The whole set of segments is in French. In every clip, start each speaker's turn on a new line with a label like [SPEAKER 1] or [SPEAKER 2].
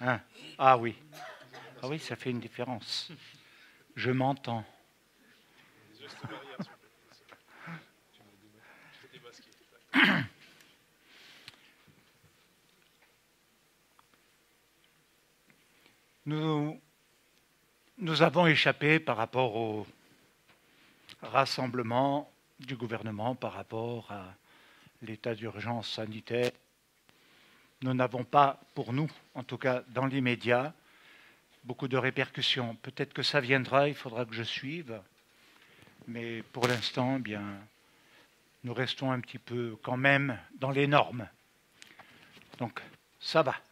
[SPEAKER 1] Hein? Ah oui. Ah oui, ça fait une différence. Je m'entends. Nous, nous avons échappé par rapport au rassemblement du gouvernement, par rapport à l'état d'urgence sanitaire. Nous n'avons pas, pour nous, en tout cas dans l'immédiat, beaucoup de répercussions. Peut-être que ça viendra, il faudra que je suive. Mais pour l'instant, eh bien, nous restons un petit peu quand même dans les normes. Donc, ça va.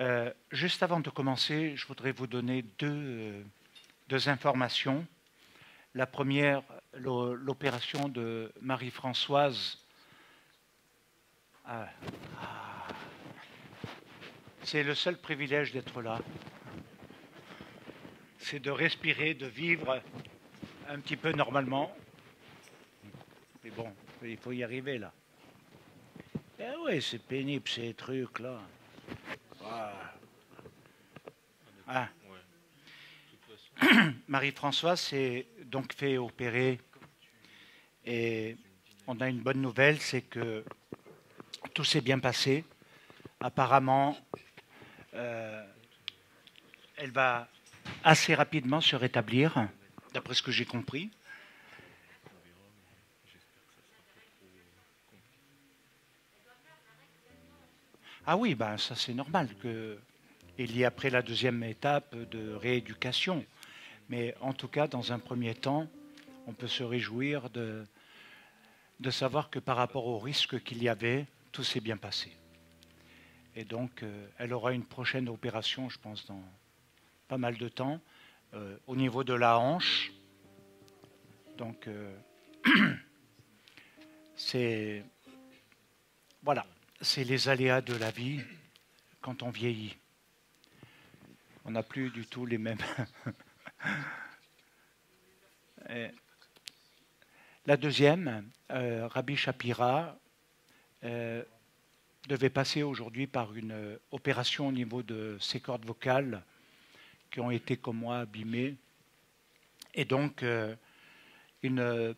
[SPEAKER 1] Euh, juste avant de commencer, je voudrais vous donner deux, euh, deux informations. La première, l'opération de Marie-Françoise. Ah. C'est le seul privilège d'être là. C'est de respirer, de vivre un petit peu normalement. Mais bon, il faut y arriver là. Eh oui, c'est pénible ces trucs-là. Ah. ah. Marie-Françoise s'est donc fait opérer et on a une bonne nouvelle, c'est que tout s'est bien passé. Apparemment, euh, elle va assez rapidement se rétablir, d'après ce que j'ai compris. Ah oui, ben ça c'est normal qu'il y ait après la deuxième étape de rééducation. Mais en tout cas, dans un premier temps, on peut se réjouir de, de savoir que par rapport au risque qu'il y avait, tout s'est bien passé. Et donc, euh, elle aura une prochaine opération, je pense, dans pas mal de temps, euh, au niveau de la hanche. Donc, euh, c'est. Voilà, c'est les aléas de la vie quand on vieillit. On n'a plus du tout les mêmes. la deuxième, Rabbi Shapira, devait passer aujourd'hui par une euh, opération au niveau de ses cordes vocales qui ont été comme moi abîmées. Et donc, euh, il ne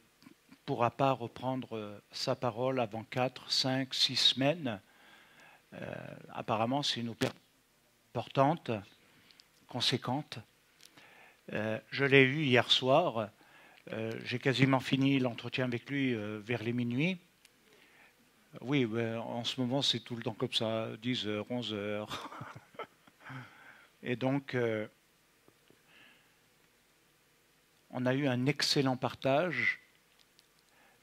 [SPEAKER 1] pourra pas reprendre euh, sa parole avant 4, 5, 6 semaines. apparemment, c'est une opération importante, conséquente. je l'ai eu hier soir. J'ai quasiment fini l'entretien avec lui vers les minuit. Oui, en ce moment, c'est tout le temps comme ça, 10 heures, 11 heures. Et donc, euh, on a eu un excellent partage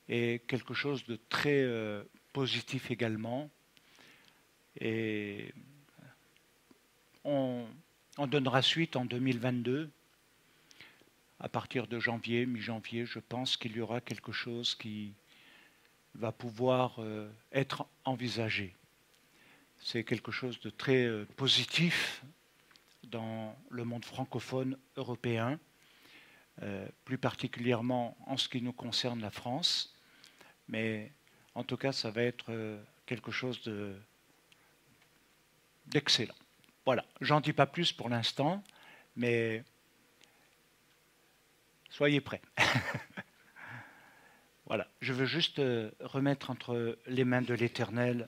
[SPEAKER 1] et quelque chose de très euh, positif également. Et on, donnera suite en 2022. À partir de janvier, mi-janvier, je pense qu'il y aura quelque chose qui, va pouvoir euh, être envisagé. C'est quelque chose de très euh, positif dans le monde francophone européen, euh, plus particulièrement en ce qui nous concerne la France, mais en tout cas, ça va être quelque chose d'excellent. Voilà, j'en dis pas plus pour l'instant, mais soyez prêts. Voilà, je veux juste euh, remettre entre les mains de l'Éternel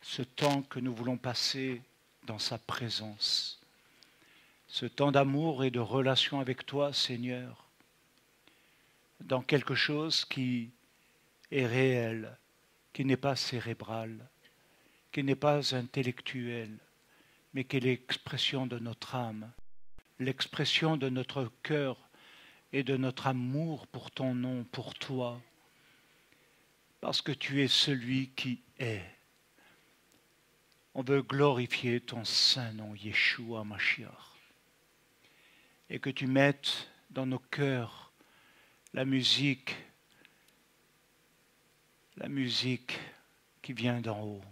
[SPEAKER 1] ce temps que nous voulons passer dans sa présence, ce temps d'amour et de relation avec toi, Seigneur, dans quelque chose qui est réel, qui n'est pas cérébral, qui n'est pas intellectuel, mais qui est l'expression de notre âme, l'expression de notre cœur et de notre amour pour ton nom, pour toi parce que tu es celui qui est. On veut glorifier ton saint nom, Yeshua Mashiach, et que tu mettes dans nos cœurs la musique, la musique qui vient d'en haut.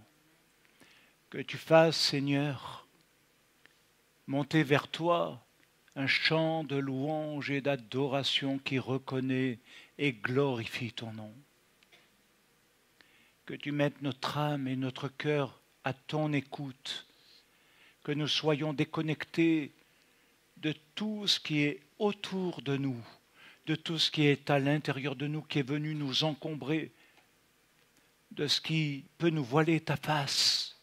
[SPEAKER 1] Que tu fasses, Seigneur, monter vers toi un chant de louange et d'adoration qui reconnaît et glorifie ton nom que tu mettes notre âme et notre cœur à ton écoute, que nous soyons déconnectés de tout ce qui est autour de nous, de tout ce qui est à l'intérieur de nous, qui est venu nous encombrer, de ce qui peut nous voiler ta face.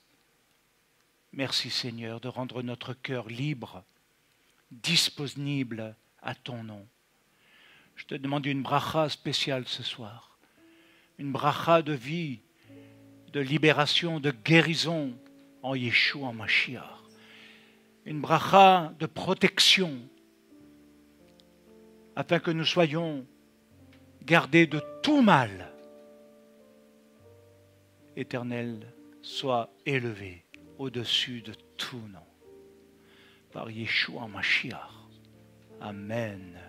[SPEAKER 1] Merci Seigneur de rendre notre cœur libre, disponible à ton nom. Je te demande une bracha spéciale ce soir, une bracha de vie, de libération, de guérison en Yeshua, Mashiach, une bracha de protection, afin que nous soyons gardés de tout mal. Éternel, sois élevé au-dessus de tout nom. Par Yeshua Mashiach. Amen.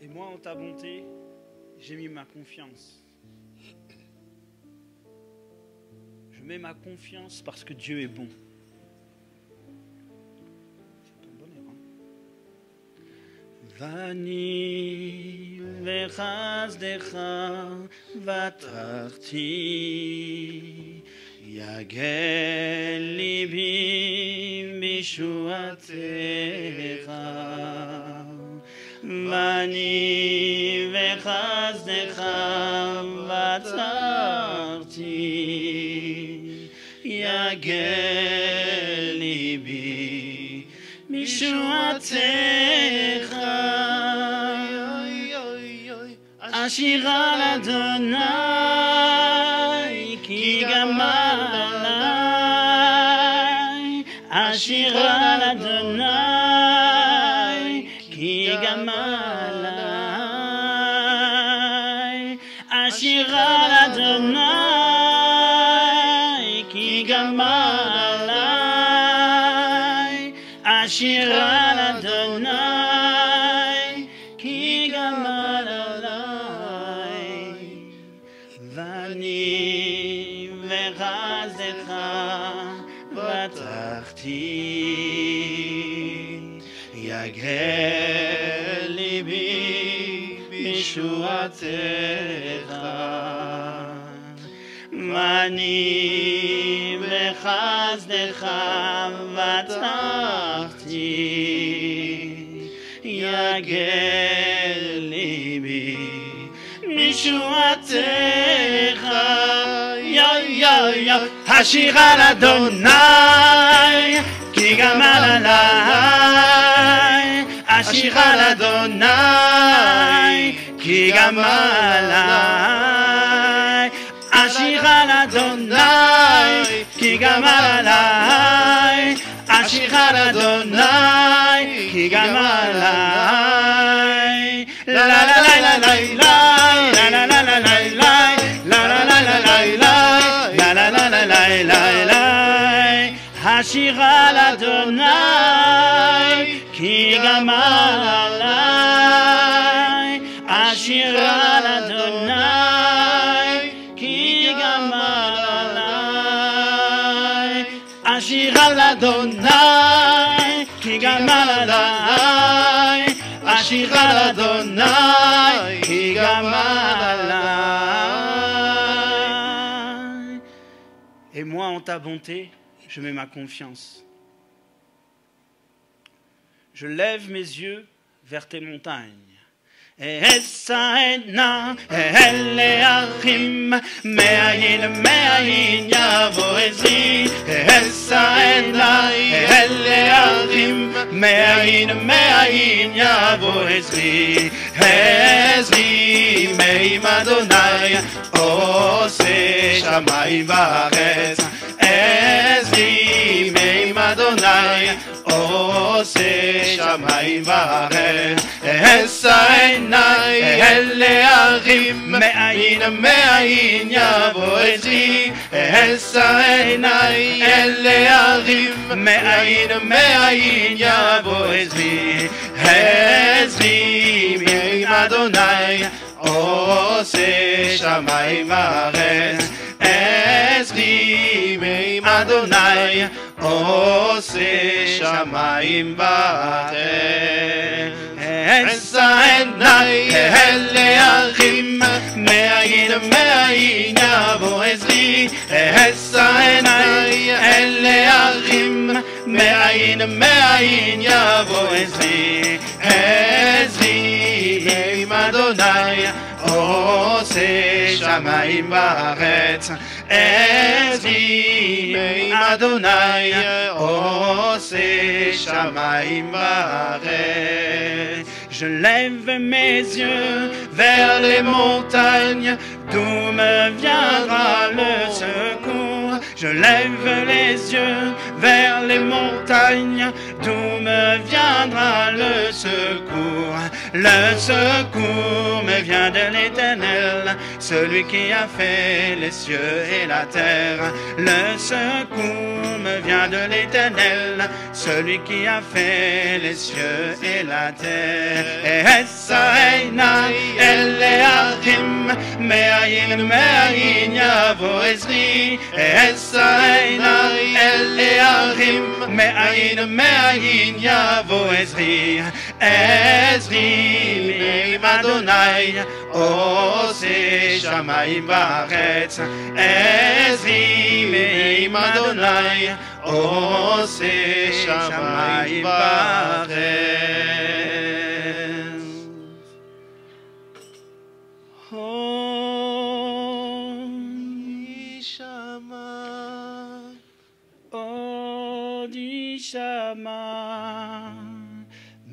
[SPEAKER 2] Et moi, en ta bonté, j'ai mis ma confiance. Je mets ma confiance parce que Dieu est bon. C'est ton bonheur, hein. ואני וחסדך בטחתי, יגל ליבי בישועתך. ואני וחסדך בטחתי, יגל ליבי בישועתך. אשירה לאדוני, בישועתך. יא יא יא, השיר על אדוני, כי גמל עליי. השיר על אדוני, כי גמל עליי. השיר על אדוני, כי גמל עליי. השיר על אדוני, כי גמל עליי. לה לה לה לה לה לה לה Amalalai, Ashiral Adonai, Kigamalai, Ashiral Adonai, Kigamalai, Ashiral Adonai, Kigamalai. Et moi, en ta bonté, je mets ma confiance Je lève mes yeux vers tes montagnes. אשאנה אלה אחים מאין מאין יבוא עזרי אשאנה אלה אחים מאין מאין יבוא עזרי עזרי מעם אדוני עושה שמיים וארץ עזרי מעם אדוני עושה שמיים וארץ אשאנה אלה אחים מאין מאין יבוא עזרי אשאנה אלה אחים מאין מאין יבוא עזרי עזרי מעם אדוני עושה שמיים וארץ עזרי מעם אדוני עושה שמיים וארץ
[SPEAKER 3] אעשה עיניי אל האחים מאין מאין יבוא עזרי אעשה עיניי אל האחים מאין מאין יבוא עזרי עזרי ועם אדוני עושה שמיים בארץ Je lève mes yeux vers les montagnes D'où me viendra le secours. Je lève les yeux vers les montagnes D'où me viendra le secours. Le secours me vient de l'éternel celui qui a fait les cieux et la terre. Le secours me vient de l'éternel, celui qui a fait les cieux et la terre. עזרי מרים אדוני, עושה שמיים וארץ. עזרי מרים אדוני, עושה שמיים וארץ. עוד יישמע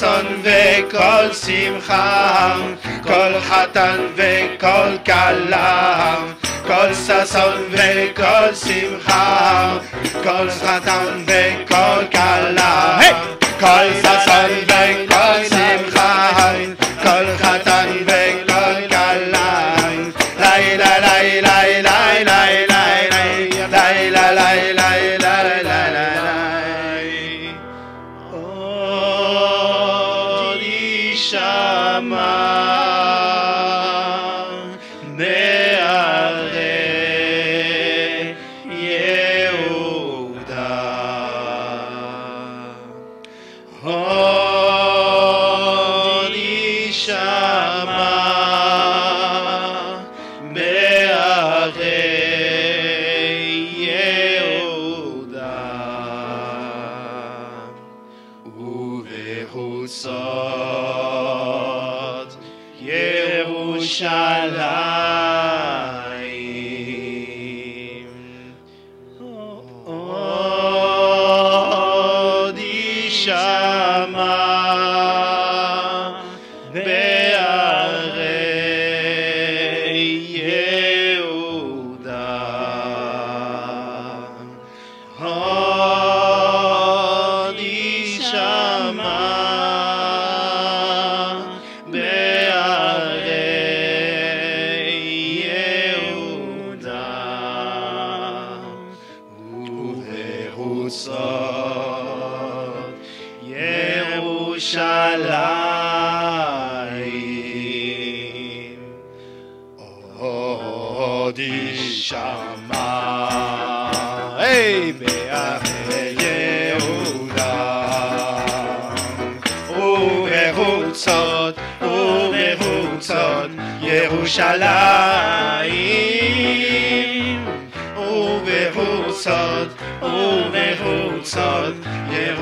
[SPEAKER 3] ששון וכל שמחה, כל חתן וכל כלה, כל ששון וכל שמחה, כל חתן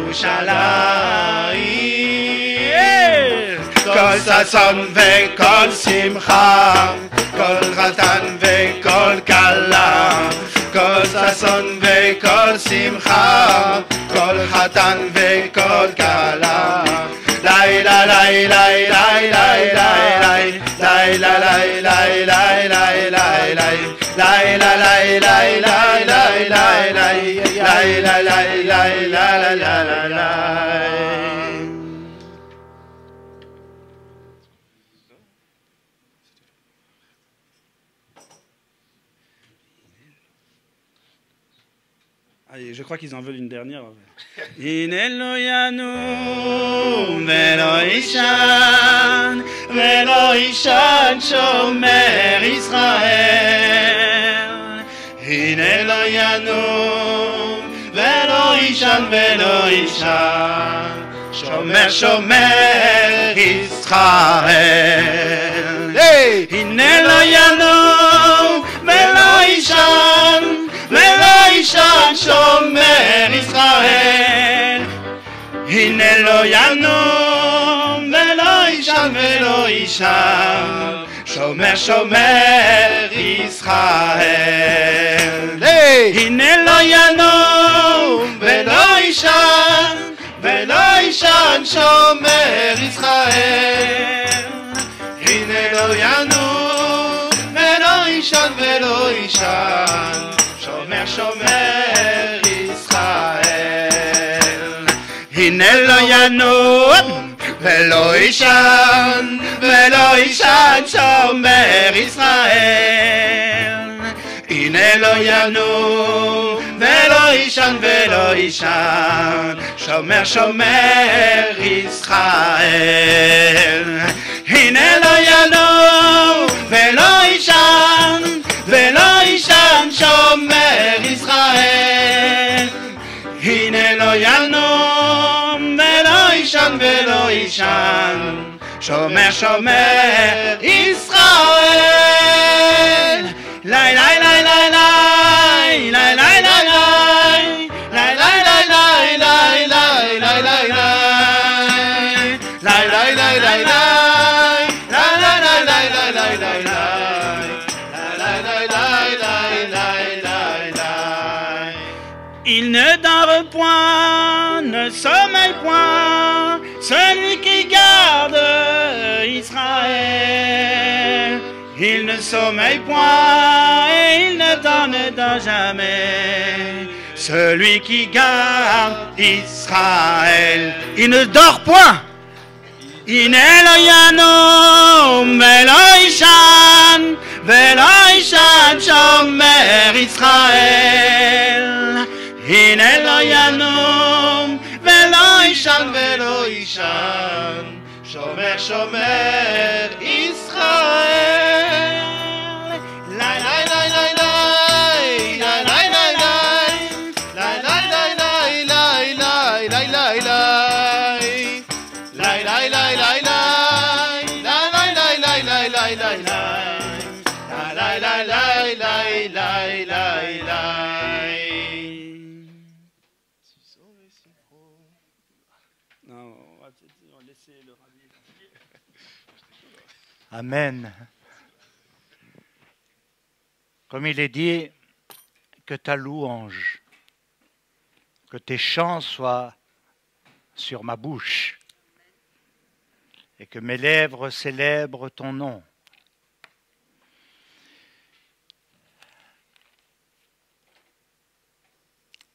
[SPEAKER 3] ירושלים כל ששון וכל שמחה כל חתן וכל כלה כל ששון וכל שמחה כל חתן וכל כלה לילה לילה לילה לילה לילה לילה לילה לילה la la la la la la la
[SPEAKER 2] Allez, je crois qu'ils en veulent une dernière. Ineloyanu, Veloishan, Veloishan, Shomer Israël. Ineloyanu, ולא אישן ולא אישן שומר שומר ישראל
[SPEAKER 3] הנה
[SPEAKER 2] לא ינום ולא אישן ולא אישן שומר ישראל הנה לא ינום ולא אישן ולא שומר ישראל.
[SPEAKER 3] Hey!
[SPEAKER 2] הנה לא ינום ולא יישן ולא יישן שומר ישראל. הנה לא ינום ולא יישן שומר שומר ישראל. הנה לא ינום ולא יישן ולא יישן שומר ישראל הנה לא ינום ולא יישן ולא יישן שומר שומר ישראל הנה לא ינום ולא יישן ולא יישן שומר ישראל הנה לא ינום ישן ולא ישן. שומר שומר ישראל. ליי ליי ליי sommeille point et il ne dormira jamais. Celui qui garde Israël, il ne dort point. Inelojano, Meloishan, Veloishan, Shomer Israël. Inelojano, Veloishan, Veloishan, Shomer, Shomer Israël.
[SPEAKER 1] Amen. Comme il est dit, que ta louange, que tes chants soient sur ma bouche et que mes lèvres célèbrent ton nom.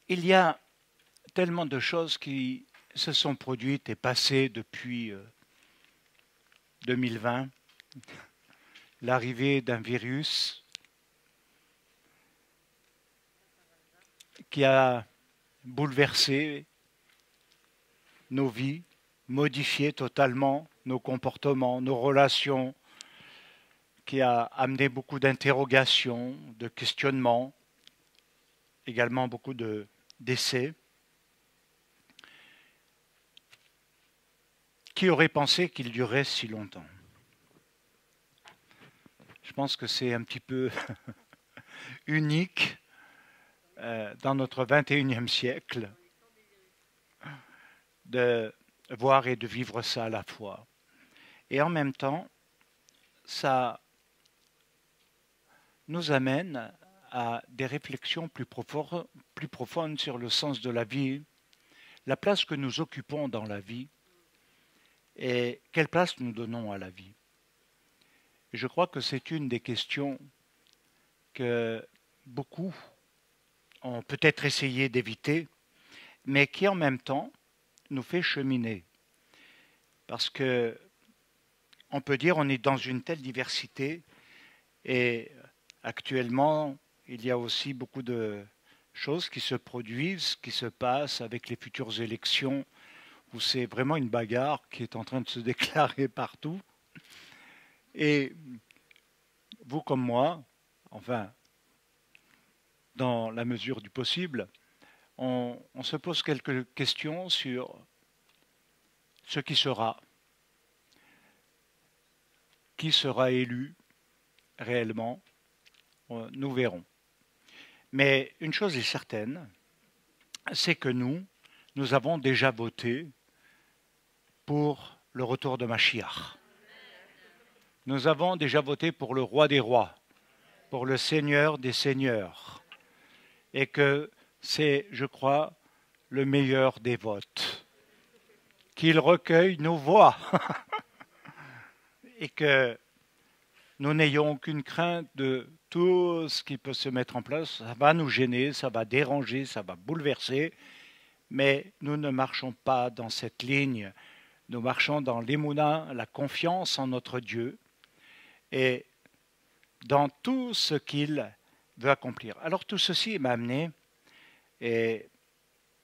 [SPEAKER 1] Il y a tellement de choses qui se sont produites et passées depuis euh, 2020, l'arrivée d'un virus qui a bouleversé nos vies, modifié totalement nos comportements, nos relations, qui a amené beaucoup d'interrogations, de questionnements, également beaucoup d'essais. Qui aurait pensé qu'il durait si longtemps? Je pense que c'est un petit peu unique euh, dans notre 21e siècle de voir et de vivre ça à la fois. Et en même temps, ça nous amène à des réflexions plus profondes, plus profondes sur le sens de la vie, la place que nous occupons dans la vie et quelle place nous donnons à la vie. Je crois que c'est une des questions que beaucoup ont peut-être essayé d'éviter, mais qui en même temps nous fait cheminer. Parce que on peut dire on est dans une telle diversité et actuellement il y a aussi beaucoup de choses qui se produisent, qui se passent avec les futures élections où c'est vraiment une bagarre qui est en train de se déclarer partout. Et vous comme moi, enfin, dans la mesure du possible, on, se pose quelques questions sur ce qui sera, qui sera élu réellement, nous verrons. Mais une chose est certaine, c'est que nous, nous avons déjà voté pour le retour de Machiach. Nous avons déjà voté pour le roi des rois, pour le seigneur des seigneurs, et que c'est, je crois, le meilleur des votes. Qu'il recueille nos voix et que nous n'ayons aucune crainte de tout ce qui peut se mettre en place. Ça va nous gêner, ça va déranger, ça va bouleverser, mais nous ne marchons pas dans cette ligne. Nous marchons dans l'émouna, la confiance en notre Dieu et dans tout ce qu'il veut accomplir. Alors tout ceci m'a amené et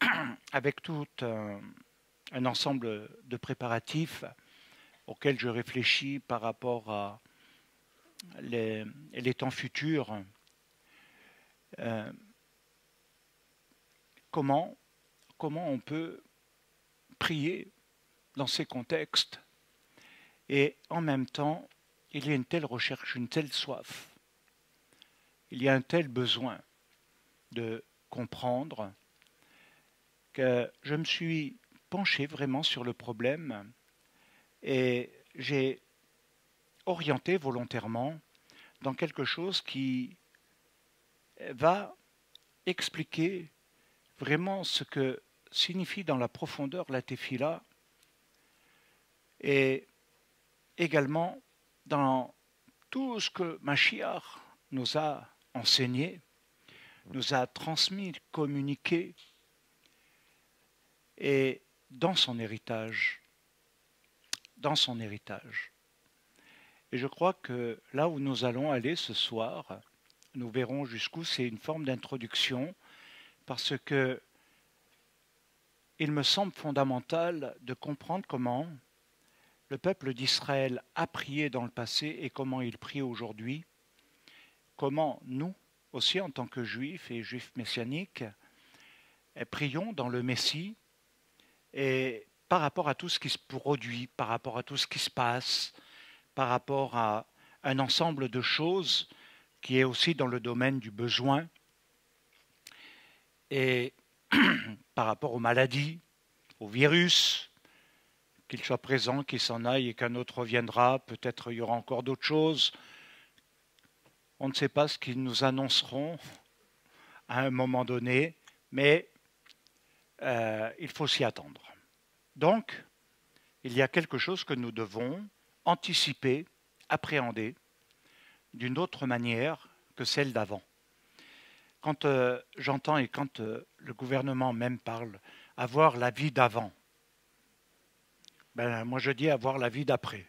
[SPEAKER 1] avec tout un, ensemble de préparatifs auxquels je réfléchis par rapport à les, temps futurs, euh, comment, comment on peut prier dans ces contextes et en même temps, il y a une telle recherche, une telle soif, il y a un tel besoin de comprendre que je me suis penché vraiment sur le problème et j'ai orienté volontairement dans quelque chose qui va expliquer vraiment ce que signifie dans la profondeur la tefila et également dans tout ce que Mashiach nous a enseigné nous a transmis, communiqué, et dans son héritage, dans son héritage. Et je crois que là où nous allons aller ce soir, nous verrons jusqu'où c'est une forme d'introduction, parce que il me semble fondamental de comprendre comment le peuple d'Israël a prié dans le passé et comment il prie aujourd'hui, comment nous, aussi en tant que juifs et juifs messianiques, prions dans le Messie et par rapport à tout ce qui se produit, par rapport à tout ce qui se passe, par rapport à un ensemble de choses qui est aussi dans le domaine du besoin et par rapport aux maladies, aux virus, qu'ils soient présents, qu'ils s'en aillent et qu'un autre reviendra, peut-être il y aura encore d'autres choses, on ne sait pas ce qu'ils nous annonceront à un moment donné, mais euh, il faut s'y attendre. Donc, il y a quelque chose que nous devons anticiper, appréhender d'une autre manière que celle d'avant. Quand euh, j'entends et quand euh, le gouvernement même parle avoir la vie d'avant, ben, moi je dis avoir la vie d'après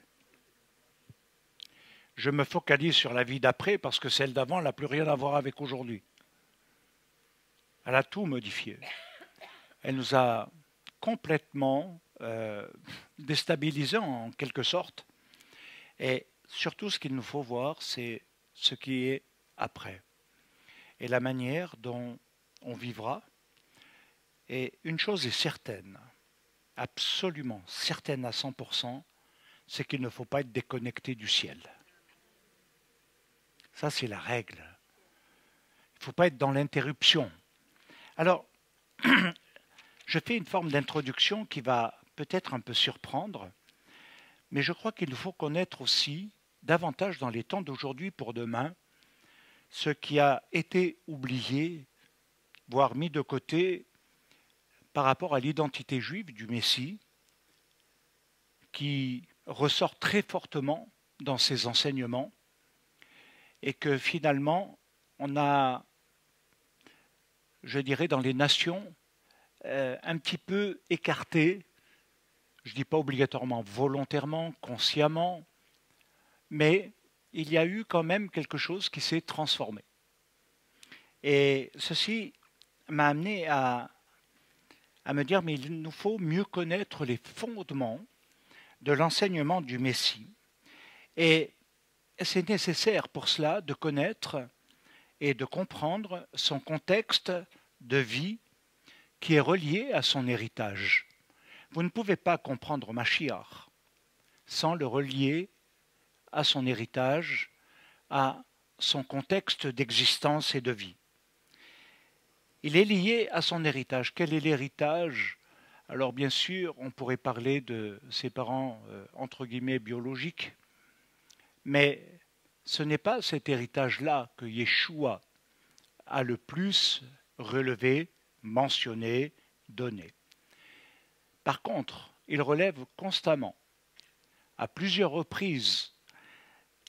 [SPEAKER 1] je me focalise sur la vie d'après parce que celle d'avant n'a plus rien à voir avec aujourd'hui. Elle a tout modifié. Elle nous a complètement euh, déstabilisés en quelque sorte. Et surtout ce qu'il nous faut voir, c'est ce qui est après et la manière dont on vivra. Et une chose est certaine, absolument certaine à 100%, c'est qu'il ne faut pas être déconnecté du ciel. Ça, c'est la règle. Il ne faut pas être dans l'interruption. Alors, je fais une forme d'introduction qui va peut-être un peu surprendre, mais je crois qu'il nous faut connaître aussi davantage dans les temps d'aujourd'hui pour demain ce qui a été oublié, voire mis de côté par rapport à l'identité juive du Messie, qui ressort très fortement dans ses enseignements, et que finalement, on a, je dirais, dans les nations, euh, un petit peu écarté, je ne dis pas obligatoirement volontairement, consciemment, mais il y a eu quand même quelque chose qui s'est transformé. Et ceci m'a amené à, à me dire, mais il nous faut mieux connaître les fondements de l'enseignement du Messie. Et c'est nécessaire pour cela de connaître et de comprendre son contexte de vie qui est relié à son héritage. Vous ne pouvez pas comprendre Machiar sans le relier à son héritage, à son contexte d'existence et de vie. Il est lié à son héritage. Quel est l'héritage? Alors bien sûr, on pourrait parler de ses parents, euh, entre guillemets, biologiques, mais ce n'est pas cet héritage-là que Yeshua a le plus relevé, mentionné, donné. Par contre, il relève constamment, à plusieurs reprises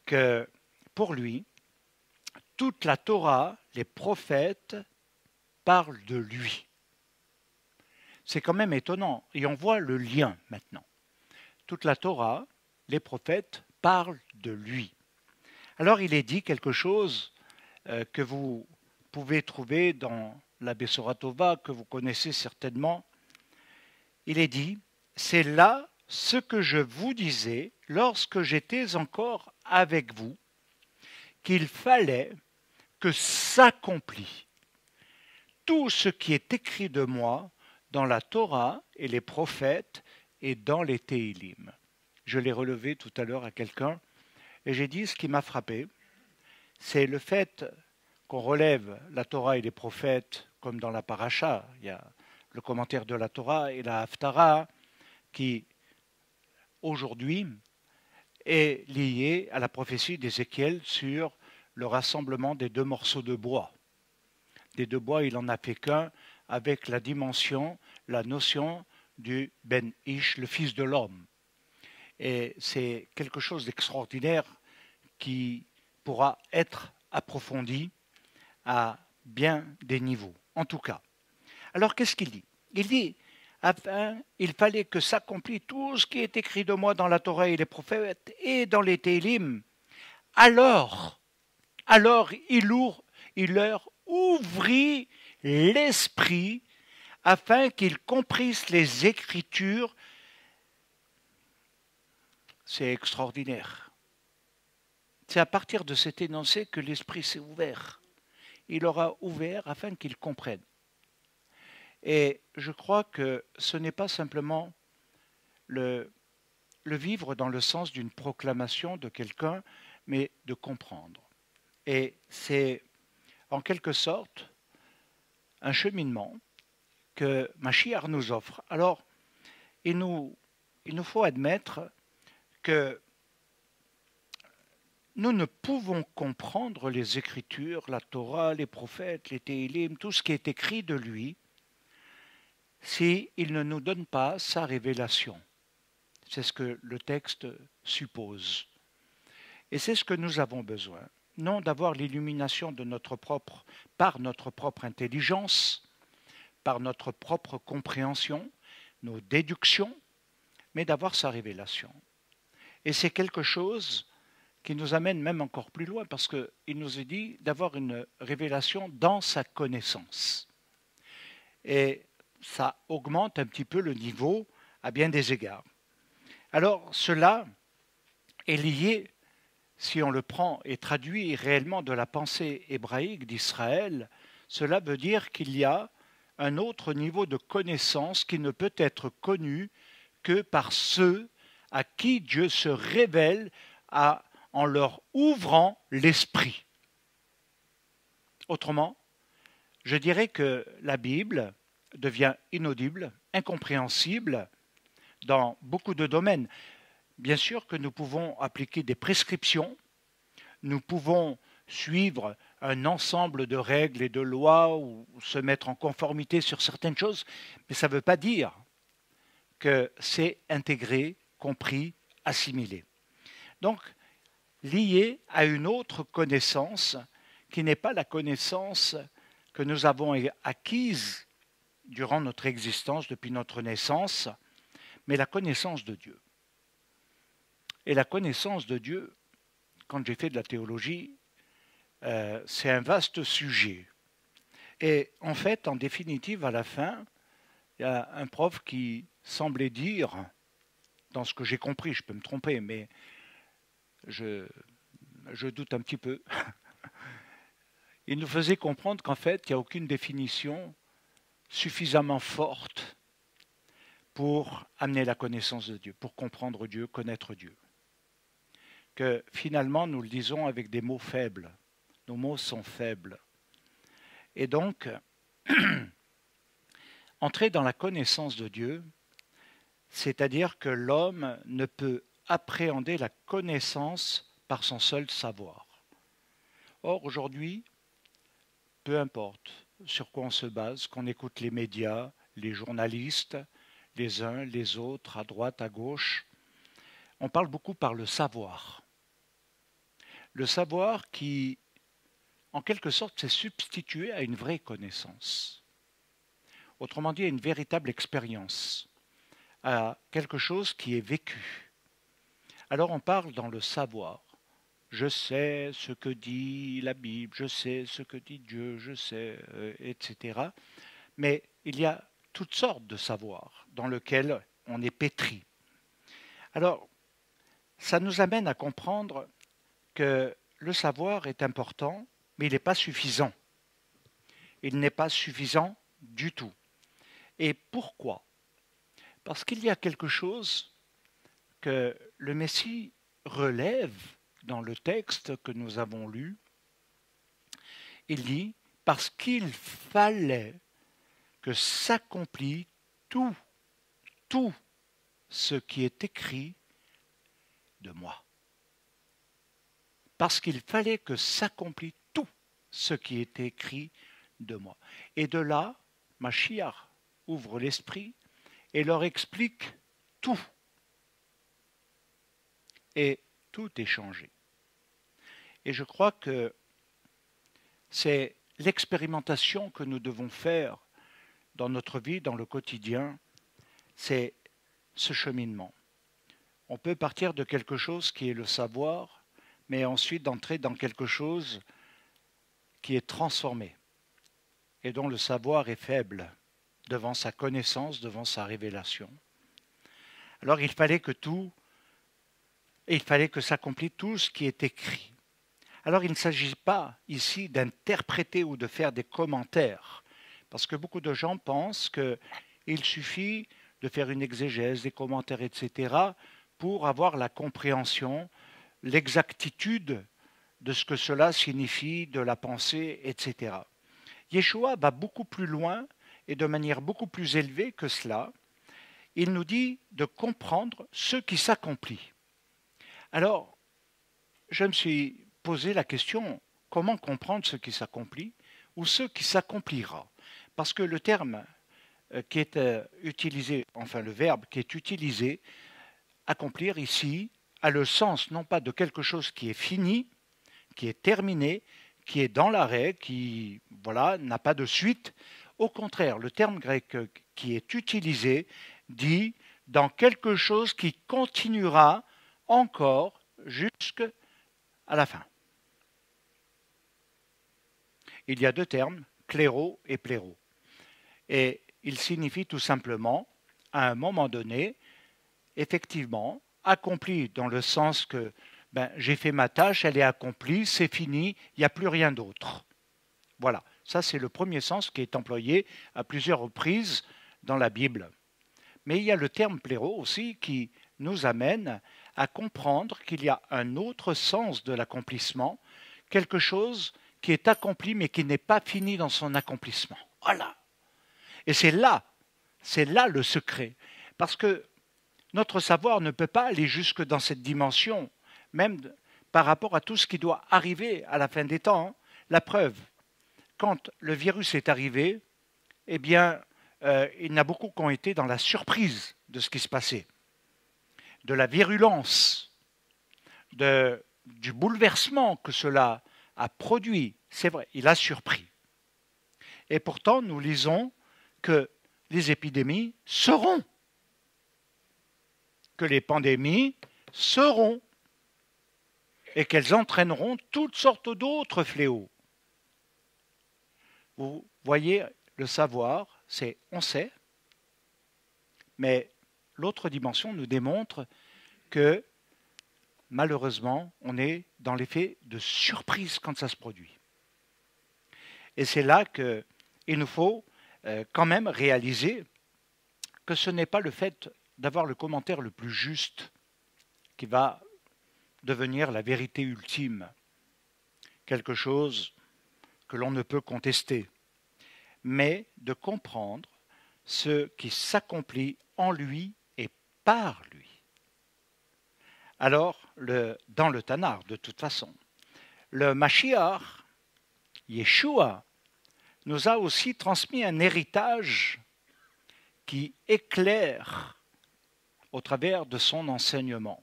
[SPEAKER 1] que pour lui, toute la Torah, les prophètes parlent de lui. C'est quand même étonnant, et on voit le lien maintenant. Toute la Torah, les prophètes parlent de lui. Alors il est dit quelque chose euh, que vous pouvez trouver dans la Bessoratova, que vous connaissez certainement. Il est dit, c'est là ce que je vous disais lorsque j'étais encore avec vous, qu'il fallait que s'accomplit tout ce qui est écrit de moi dans la Torah et les prophètes et dans les Teilim. Je l'ai relevé tout à l'heure à quelqu'un et j'ai dit ce qui m'a frappé, c'est le fait qu'on relève la Torah et les prophètes comme dans la paracha. Il y a le commentaire de la Torah et la Haftara qui aujourd'hui est lié à la prophétie d'Ézéchiel sur le rassemblement des deux morceaux de bois. Des deux bois, il en a fait qu'un avec la dimension, la notion du Ben Ish, le fils de l'homme. Et c'est quelque chose d'extraordinaire qui pourra être approfondi à bien des niveaux, en tout cas. Alors qu'est-ce qu'il dit? Il dit afin il fallait que s'accomplisse tout ce qui est écrit de moi dans la Torah et les prophètes et dans les Télim. Alors, alors il, il leur ouvrit l'esprit afin qu'ils comprissent les Écritures. C'est extraordinaire. C'est à partir de cet énoncé que l'esprit s'est ouvert. Il aura ouvert afin qu'ils comprennent. Et je crois que ce n'est pas simplement le, le vivre dans le sens d'une proclamation de quelqu'un, mais de comprendre. Et c'est en quelque sorte un cheminement que Machiar nous offre. Alors, il nous, faut admettre que nous ne pouvons comprendre les Écritures, la Torah, les prophètes, les Télim, tout ce qui est écrit de lui, s'il ne nous donne pas sa révélation. C'est ce que le texte suppose. Et c'est ce que nous avons besoin. Non d'avoir l'illumination de notre propre, par notre propre intelligence, par notre propre compréhension, nos déductions, mais d'avoir sa révélation. Et c'est quelque chose qui nous amène même encore plus loin, parce qu'il nous est dit d'avoir une révélation dans sa connaissance. Et ça augmente un petit peu le niveau à bien des égards. Alors cela est lié si on le prend et traduit réellement de la pensée hébraïque d'Israël, cela veut dire qu'il y a un autre niveau de connaissance qui ne peut être connu que par ceux à qui Dieu se révèle en leur ouvrant l'esprit. Autrement, je dirais que la Bible devient inaudible, incompréhensible dans beaucoup de domaines. Bien sûr que nous pouvons appliquer des prescriptions, nous pouvons suivre un ensemble de règles et de lois ou se mettre en conformité sur certaines choses, mais ça ne veut pas dire que c'est intégré, compris, assimilé. Donc, lié à une autre connaissance qui n'est pas la connaissance que nous avons acquise durant notre existence, depuis notre naissance, mais la connaissance de Dieu. Et la connaissance de Dieu, quand j'ai fait de la théologie, euh, c'est un vaste sujet. Et en fait, en définitive, à la fin, il y a un prof qui semblait dire, dans ce que j'ai compris, je peux me tromper, mais je, je doute un petit peu, il nous faisait comprendre qu'en fait, il n'y a aucune définition suffisamment forte pour amener la connaissance de Dieu, pour comprendre Dieu, connaître Dieu. Que finalement, nous le disons avec des mots faibles. Nos mots sont faibles. Et donc, entrer dans la connaissance de Dieu, c'est-à-dire que l'homme ne peut appréhender la connaissance par son seul savoir. Or, aujourd'hui, peu importe sur quoi on se base, qu'on écoute les médias, les journalistes, les uns, les autres, à droite, à gauche, on parle beaucoup par le savoir. Le savoir qui, en quelque sorte, s'est substitué à une vraie connaissance. Autrement dit, à une véritable expérience, à quelque chose qui est vécu. Alors on parle dans le savoir je sais ce que dit la Bible, je sais ce que dit Dieu, je sais, euh, etc. Mais il y a toutes sortes de savoirs dans lesquels on est pétri. Alors, ça nous amène à comprendre que le savoir est important, mais il n'est pas suffisant. Il n'est pas suffisant du tout. Et pourquoi? Parce qu'il y a quelque chose que le Messie relève dans le texte que nous avons lu, il dit, parce qu'il fallait que s'accomplisse tout, tout ce qui est écrit de moi. Parce qu'il fallait que s'accomplisse tout ce qui est écrit de moi. Et de là, Machiar ouvre l'esprit et leur explique tout. Et tout est changé. Et je crois que c'est l'expérimentation que nous devons faire dans notre vie, dans le quotidien, c'est ce cheminement. On peut partir de quelque chose qui est le savoir, mais ensuite d'entrer dans quelque chose qui est transformé et dont le savoir est faible devant sa connaissance, devant sa révélation. Alors il fallait que tout il fallait que s'accomplisse tout ce qui est écrit. Alors il ne s'agit pas ici d'interpréter ou de faire des commentaires, parce que beaucoup de gens pensent qu'il suffit de faire une exégèse, des commentaires, etc., pour avoir la compréhension, l'exactitude de ce que cela signifie, de la pensée, etc. Yeshua va beaucoup plus loin et de manière beaucoup plus élevée que cela. Il nous dit de comprendre ce qui s'accomplit. Alors, je me suis posé la question, comment comprendre ce qui s'accomplit ou ce qui s'accomplira? Parce que le terme euh, qui est euh, utilisé, enfin le verbe qui est utilisé, accomplir ici, a le sens non pas de quelque chose qui est fini, qui est terminé, qui est dans l'arrêt, qui voilà n'a pas de suite. Au contraire, le terme grec qui est utilisé dit dans quelque chose qui continuera encore jusqu'à la fin. Il y a deux termes, cléro et pléro. Et il signifie tout simplement, à un moment donné, effectivement, accompli dans le sens que ben, j'ai fait ma tâche, elle est accomplie, c'est fini, il n'y a plus rien d'autre. Voilà, ça c'est le premier sens qui est employé à plusieurs reprises dans la Bible. Mais il y a le terme pléro aussi qui nous amène à comprendre qu'il y a un autre sens de l'accomplissement, quelque chose qui est accompli mais qui n'est pas fini dans son accomplissement. Voilà. Et c'est là, c'est là le secret. Parce que notre savoir ne peut pas aller jusque dans cette dimension, même par rapport à tout ce qui doit arriver à la fin des temps. La preuve, quand le virus est arrivé, eh bien, euh, il y en a beaucoup qui ont été dans la surprise de ce qui se passait, de la virulence, du bouleversement que cela a produit. C'est vrai, il a surpris. Et pourtant, nous lisons que les épidémies seront, que les pandémies seront, et qu'elles entraîneront toutes sortes d'autres fléaux. Vous voyez, le savoir, c'est on sait, mais l'autre dimension nous démontre que malheureusement, on est dans l'effet de surprise quand ça se produit. Et c'est là qu'il nous faut euh, quand même réaliser que ce n'est pas le fait d'avoir le commentaire le plus juste qui va devenir la vérité ultime, quelque chose que l'on ne peut contester, mais de comprendre ce qui s'accomplit en lui et par lui. Alors, dans le Tanar, de toute façon, le Mashiach, Yeshua, nous a aussi transmis un héritage qui éclaire au travers de son enseignement.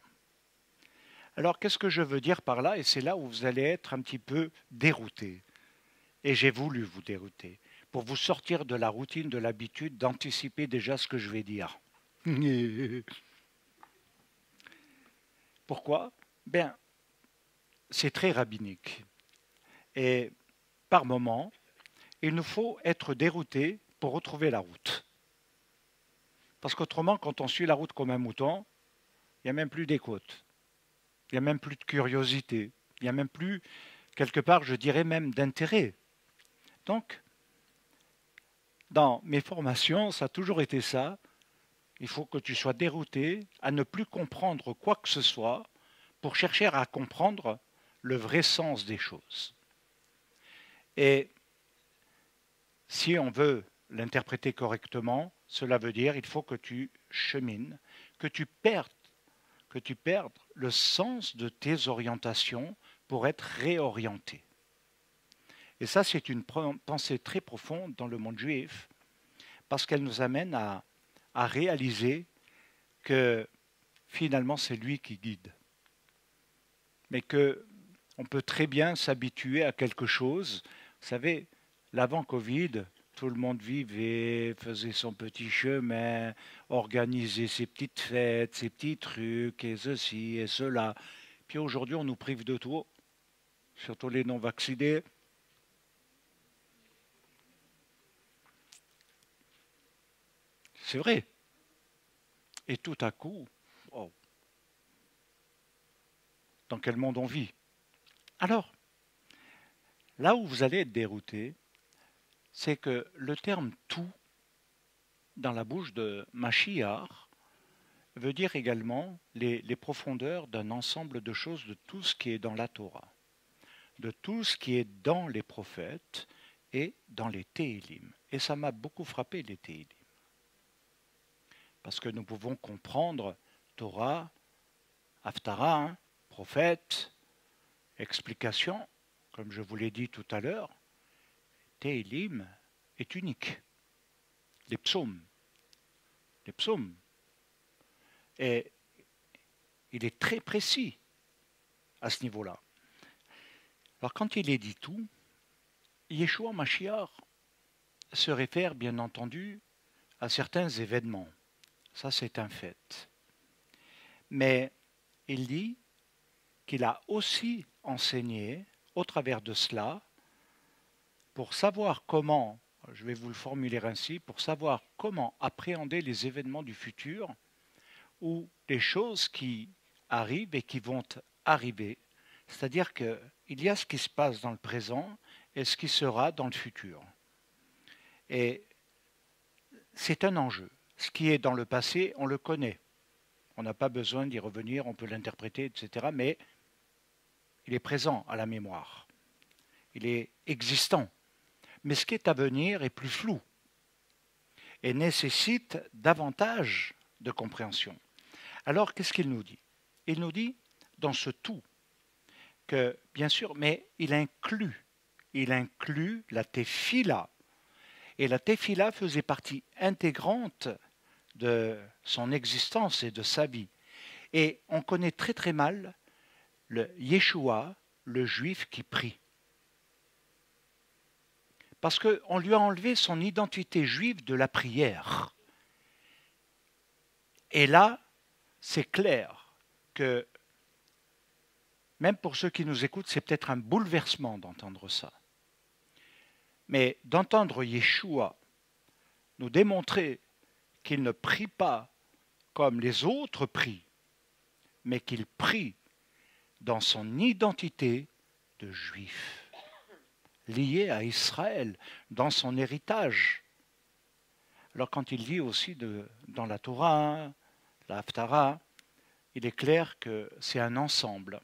[SPEAKER 1] Alors qu'est-ce que je veux dire par là? Et c'est là où vous allez être un petit peu dérouté. Et j'ai voulu vous dérouter, pour vous sortir de la routine, de l'habitude d'anticiper déjà ce que je vais dire. Pourquoi? Bien, c'est très rabbinique. Et par moments, il nous faut être dérouté pour retrouver la route. Parce qu'autrement, quand on suit la route comme un mouton, il n'y a même plus d'écoute. Il n'y a même plus de curiosité. Il n'y a même plus, quelque part, je dirais même d'intérêt. Donc, dans mes formations, ça a toujours été ça. Il faut que tu sois dérouté à ne plus comprendre quoi que ce soit pour chercher à comprendre le vrai sens des choses. Et si on veut l'interpréter correctement, cela veut dire il faut que tu chemines, que tu perdes, que tu perdes le sens de tes orientations pour être réorienté. Et ça, c'est une pensée très profonde dans le monde juif, parce qu'elle nous amène à, réaliser que finalement c'est lui qui guide, mais que on peut très bien s'habituer à quelque chose. Vous savez, L'avant-Covid, tout le monde vivait, faisait son petit chemin, organisait ses petites fêtes, ses petits trucs, et ceci et cela. Puis aujourd'hui, on nous prive de tout, surtout les non-vaccinés. C'est vrai. Et tout à coup, oh, dans quel monde on vit? Alors, là où vous allez être dérouté, c'est que le terme tout dans la bouche de Mashiach veut dire également les, profondeurs d'un ensemble de choses, de tout ce qui est dans la Torah, de tout ce qui est dans les prophètes et dans les Télim. Et ça m'a beaucoup frappé, les Télim. Parce que nous pouvons comprendre Torah, Haftara, hein, prophète, explication, comme je vous l'ai dit tout à l'heure, Télim est unique. Les psaumes. Les psaumes. Et il est très précis à ce niveau-là. Alors quand il est dit tout, Yeshua Mashiach se réfère bien entendu à certains événements. Ça c'est un fait. Mais il dit qu'il a aussi enseigné au travers de cela pour savoir comment, je vais vous le formuler ainsi, pour savoir comment appréhender les événements du futur ou les choses qui arrivent et qui vont arriver. C'est-à-dire qu'il y a ce qui se passe dans le présent et ce qui sera dans le futur. Et c'est un enjeu. Ce qui est dans le passé, on le connaît. On n'a pas besoin d'y revenir, on peut l'interpréter, etc. Mais il est présent à la mémoire. Il est existant. Mais ce qui est à venir est plus flou et nécessite davantage de compréhension. Alors, qu'est-ce qu'il nous dit? Il nous dit, dans ce tout, que, bien sûr, mais il inclut, il inclut la tefila. Et la tefila faisait partie intégrante de son existence et de sa vie. Et on connaît très très mal le Yeshua, le juif qui prie. Parce qu'on lui a enlevé son identité juive de la prière. Et là, c'est clair que, même pour ceux qui nous écoutent, c'est peut-être un bouleversement d'entendre ça. Mais d'entendre Yeshua nous démontrer qu'il ne prie pas comme les autres prient, mais qu'il prie dans son identité de juif, lié à Israël, dans son héritage. Alors quand il dit aussi de, dans la Torah, la Haftara, il est clair que c'est un ensemble.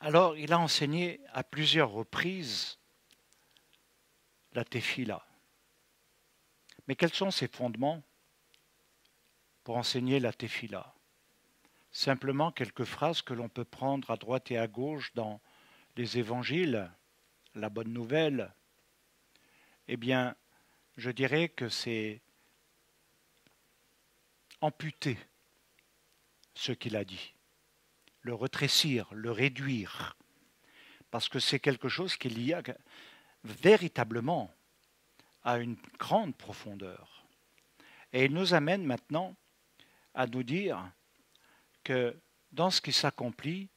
[SPEAKER 1] Alors, il a enseigné à plusieurs reprises la tefila. Mais quels sont ses fondements pour enseigner la tefila? Simplement quelques phrases que l'on peut prendre à droite et à gauche dans les évangiles, la bonne nouvelle. Eh bien, je dirais que c'est amputer ce qu'il a dit, le retrécir, le réduire, parce que c'est quelque chose qui y a véritablement à une grande profondeur. Et il nous amène maintenant à nous dire que dans ce qui s'accomplit,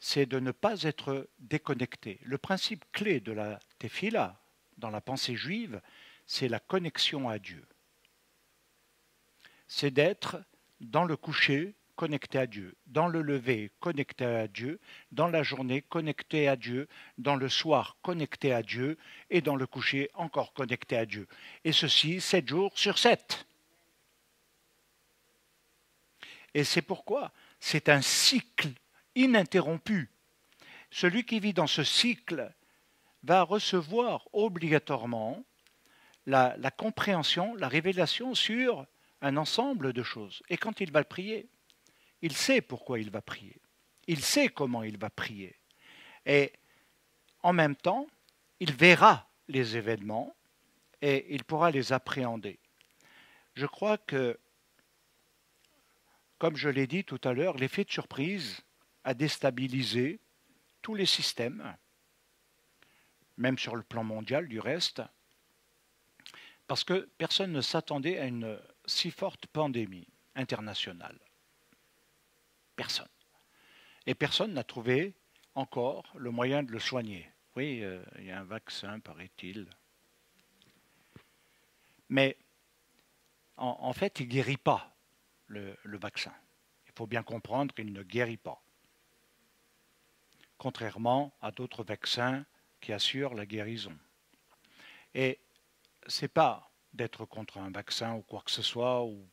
[SPEAKER 1] c'est de ne pas être déconnecté. Le principe clé de la tefila, dans la pensée juive, c'est la connexion à Dieu c'est d'être dans le coucher connecté à Dieu, dans le lever connecté à Dieu, dans la journée connecté à Dieu, dans le soir connecté à Dieu et dans le coucher encore connecté à Dieu. Et ceci sept jours sur sept. Et c'est pourquoi c'est un cycle ininterrompu. Celui qui vit dans ce cycle va recevoir obligatoirement la, compréhension, la révélation sur un ensemble de choses. Et quand il va prier, il sait pourquoi il va prier. Il sait comment il va prier. Et en même temps, il verra les événements et il pourra les appréhender. Je crois que, comme je l'ai dit tout à l'heure, l'effet de surprise a déstabilisé tous les systèmes, même sur le plan mondial du reste, parce que personne ne s'attendait à une si forte pandémie internationale Personne. Et personne n'a trouvé encore le moyen de le soigner. Oui, euh, il y a un vaccin, paraît-il. Mais en, fait, il ne guérit pas, le, le vaccin. Il faut bien comprendre qu'il ne guérit pas. Contrairement à d'autres vaccins qui assurent la guérison. Et ce n'est pas d'être contre un vaccin ou quoi que ce soit, ou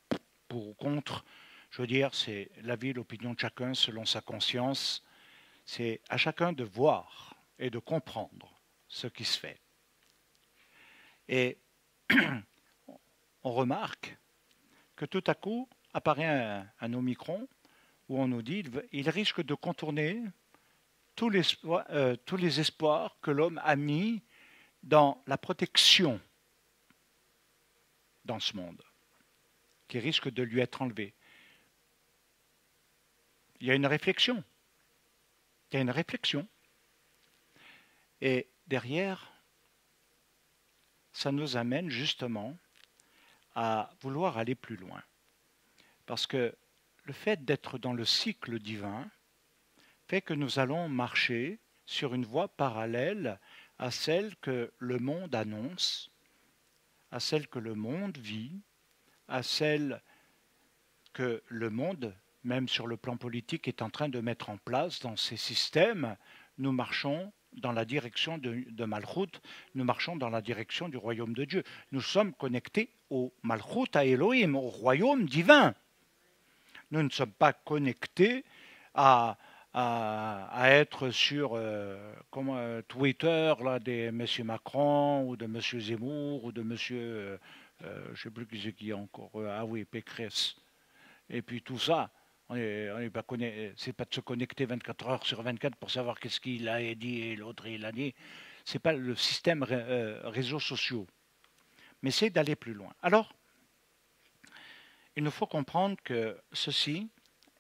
[SPEAKER 1] pour ou contre. Je veux dire, c'est l'avis, l'opinion de chacun selon sa conscience. C'est à chacun de voir et de comprendre ce qui se fait. Et on remarque que tout à coup apparaît un, Omicron où on nous dit qu'il risque de contourner tous les, euh, tous les espoirs que l'homme a mis dans la protection dans ce monde, qui risque de lui être enlevé. Il y a une réflexion. Il y a une réflexion. Et derrière, ça nous amène justement à vouloir aller plus loin. Parce que le fait d'être dans le cycle divin fait que nous allons marcher sur une voie parallèle à celle que le monde annonce à celle que le monde vit, à celle que le monde même sur le plan politique, est en train de mettre en place dans ces systèmes. Nous marchons dans la direction de, de Malchut, nous marchons dans la direction du royaume de Dieu. Nous sommes connectés au Malchut, à Elohim, au royaume divin. Nous ne sommes pas connectés à, à, être sur euh, euh, Twitter là, de M. Macron ou de M. Zemmour ou de M. Euh, je ne sais plus qui c'est qui encore. ah oui, Pécresse. Et puis tout ça. On est, on est pas c'est pas de se connecter 24 heures sur 24 pour savoir qu'est-ce qu'il a dit et l'autre il a dit. C'est pas le système ré- réseaux sociaux. Mais c'est d'aller plus loin. Alors, il nous faut comprendre que ceci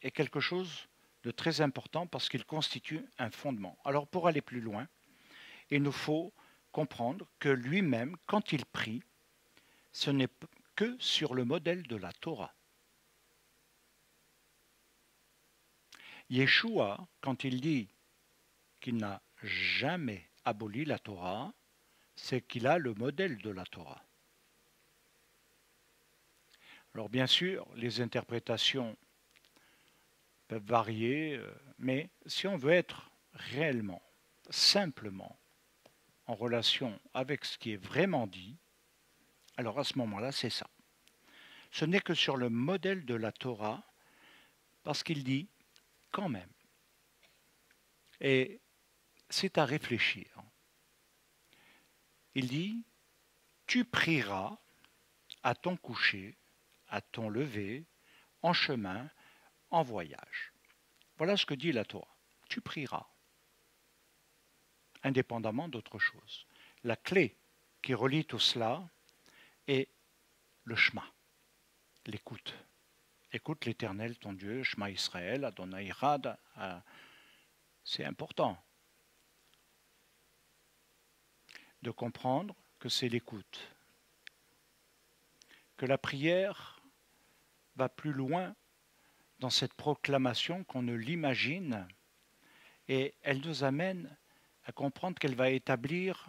[SPEAKER 1] est quelque chose très important parce qu'il constitue un fondement. Alors, pour aller plus loin, il nous faut comprendre que lui-même, quand il prie, ce n'est que sur le modèle de la Torah. Yeshua, quand il dit qu'il n'a jamais aboli la Torah, c'est qu'il a le modèle de la Torah. Alors bien sûr, les interprétations peuvent varier, euh, mais si on veut être réellement, simplement en relation avec ce qui est vraiment dit, alors à ce moment-là, c'est ça. Ce n'est que sur le modèle de la Torah, parce qu'il dit quand même. Et c'est à réfléchir. Il dit, tu prieras à ton coucher, à ton lever, en chemin, en voyage. Voilà ce que dit la Torah. Tu prieras, indépendamment d'autre chose. La clé qui relie tout cela est le Shema, l'écoute. Écoute l'Éternel, ton Dieu, Shema Israël, Adonai Echad. euh, C'est important de comprendre que c'est l'écoute, que la prière va plus loin dans cette proclamation qu'on ne l'imagine et elle nous amène à comprendre qu'elle va établir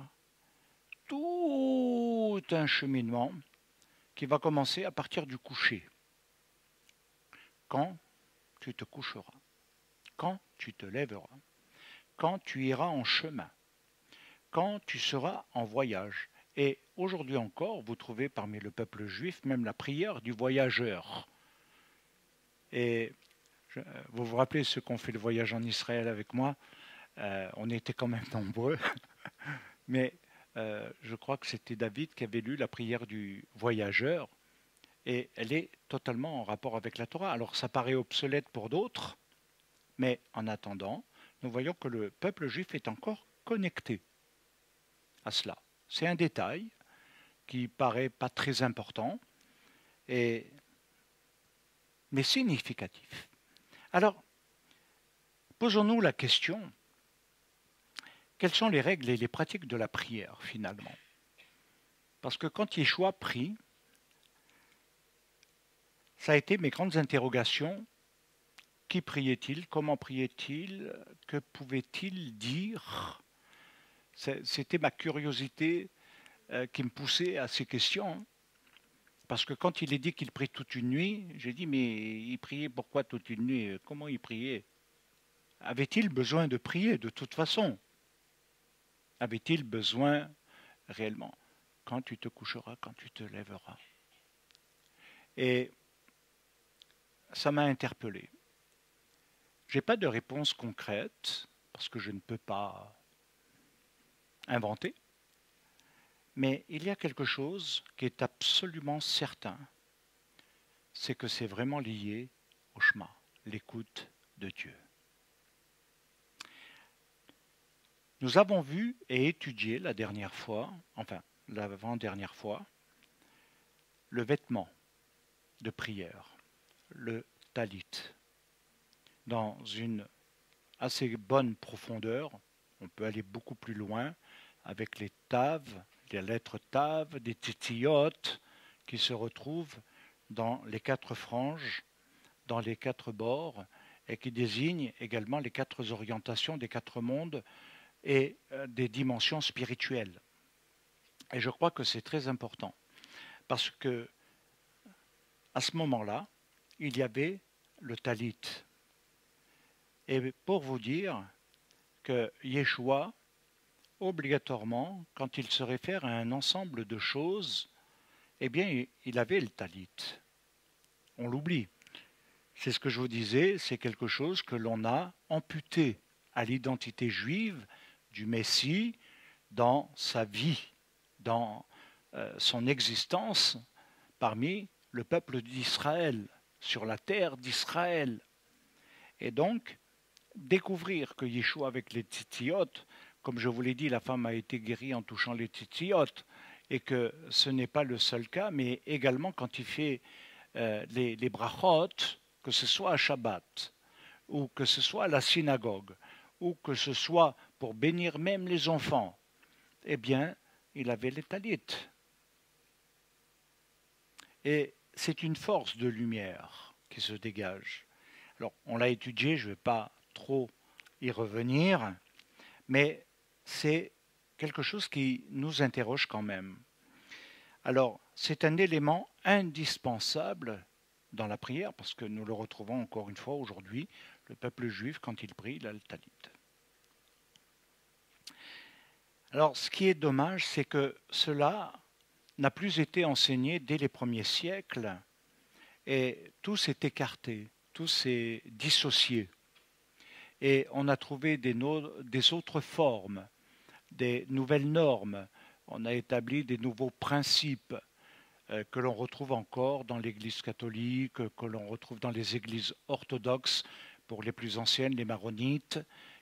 [SPEAKER 1] tout un cheminement qui va commencer à partir du coucher. Quand tu te coucheras, quand tu te lèveras, quand tu iras en chemin, quand tu seras en voyage. Et aujourd'hui encore, vous trouvez parmi le peuple juif même la prière du voyageur. Et je- vous vous rappelez ceux qui ont fait le voyage en Israël avec moi? Euh, On était quand même nombreux. Mais euh, je crois que c'était David qui avait lu la prière du voyageur. Et elle est totalement en rapport avec la Torah. Alors ça paraît obsolète pour d'autres, mais en attendant, nous voyons que le peuple juif est encore connecté à cela. C'est un détail qui paraît pas très important, et, mais significatif. Alors, posons-nous la question, quelles sont les règles et les pratiques de la prière finalement? Parce que quand Yeshua prie, ça a été mes grandes interrogations. Qui priait-il? Comment priait-il? Que pouvait-il dire? C'était ma curiosité euh, qui me poussait à ces questions. Parce que quand il est dit qu'il prie toute une nuit, j'ai dit, mais il priait pourquoi toute une nuit? Comment il priait? Avait-il besoin de prier de toute façon? Avait-il besoin réellement? Quand tu te coucheras, quand tu te lèveras. Et ça m'a interpellé. Je n'ai pas de réponse concrète, parce que je ne peux pas inventer, mais il y a quelque chose qui est absolument certain, c'est que c'est vraiment lié au chemin, l'écoute de Dieu. Nous avons vu et étudié la dernière fois, enfin l'avant-dernière fois, le vêtement de prière, le talit, dans une assez bonne profondeur. On peut aller beaucoup plus loin avec les taves, les lettres taves, des titiotes qui se retrouvent dans les quatre franges, dans les quatre bords, et qui désignent également les quatre orientations des quatre mondes et euh, des dimensions spirituelles. Et je crois que c'est très important, parce que à ce moment-là, il y avait le talit. Et pour vous dire que Yeshua, obligatoirement, quand il se réfère à un ensemble de choses, eh bien, il avait le talit. On l'oublie. C'est ce que je vous disais, c'est quelque chose que l'on a amputé à l'identité juive du Messie dans sa vie, dans euh, son existence parmi le peuple d'Israël, sur la terre d'Israël. Et donc, découvrir que Yeshua avec les tzitziot, comme je vous l'ai dit, la femme a été guérie en touchant les tzitziot, et que ce n'est pas le seul cas, mais également quand il fait euh, les, les brachot, que ce soit à Shabbat, ou que ce soit à la synagogue, ou que ce soit pour bénir même les enfants, eh bien, il avait les talites. Et c'est une force de lumière qui se dégage. Alors, on l'a étudié, je ne vais pas trop y revenir, mais c'est quelque chose qui nous interroge quand même. Alors, c'est un élément indispensable dans la prière, parce que nous le retrouvons encore une fois aujourd'hui, le peuple juif, quand il prie, il. Alors, ce qui est dommage, c'est que cela n'a plus été enseigné dès les premiers siècles, et tout s'est écarté, tout s'est dissocié. Et on a trouvé des autres formes, des nouvelles normes, on a établi des nouveaux principes euh, que l'on retrouve encore dans l'Église catholique, que l'on retrouve dans les églises orthodoxes, pour les plus anciennes, les maronites,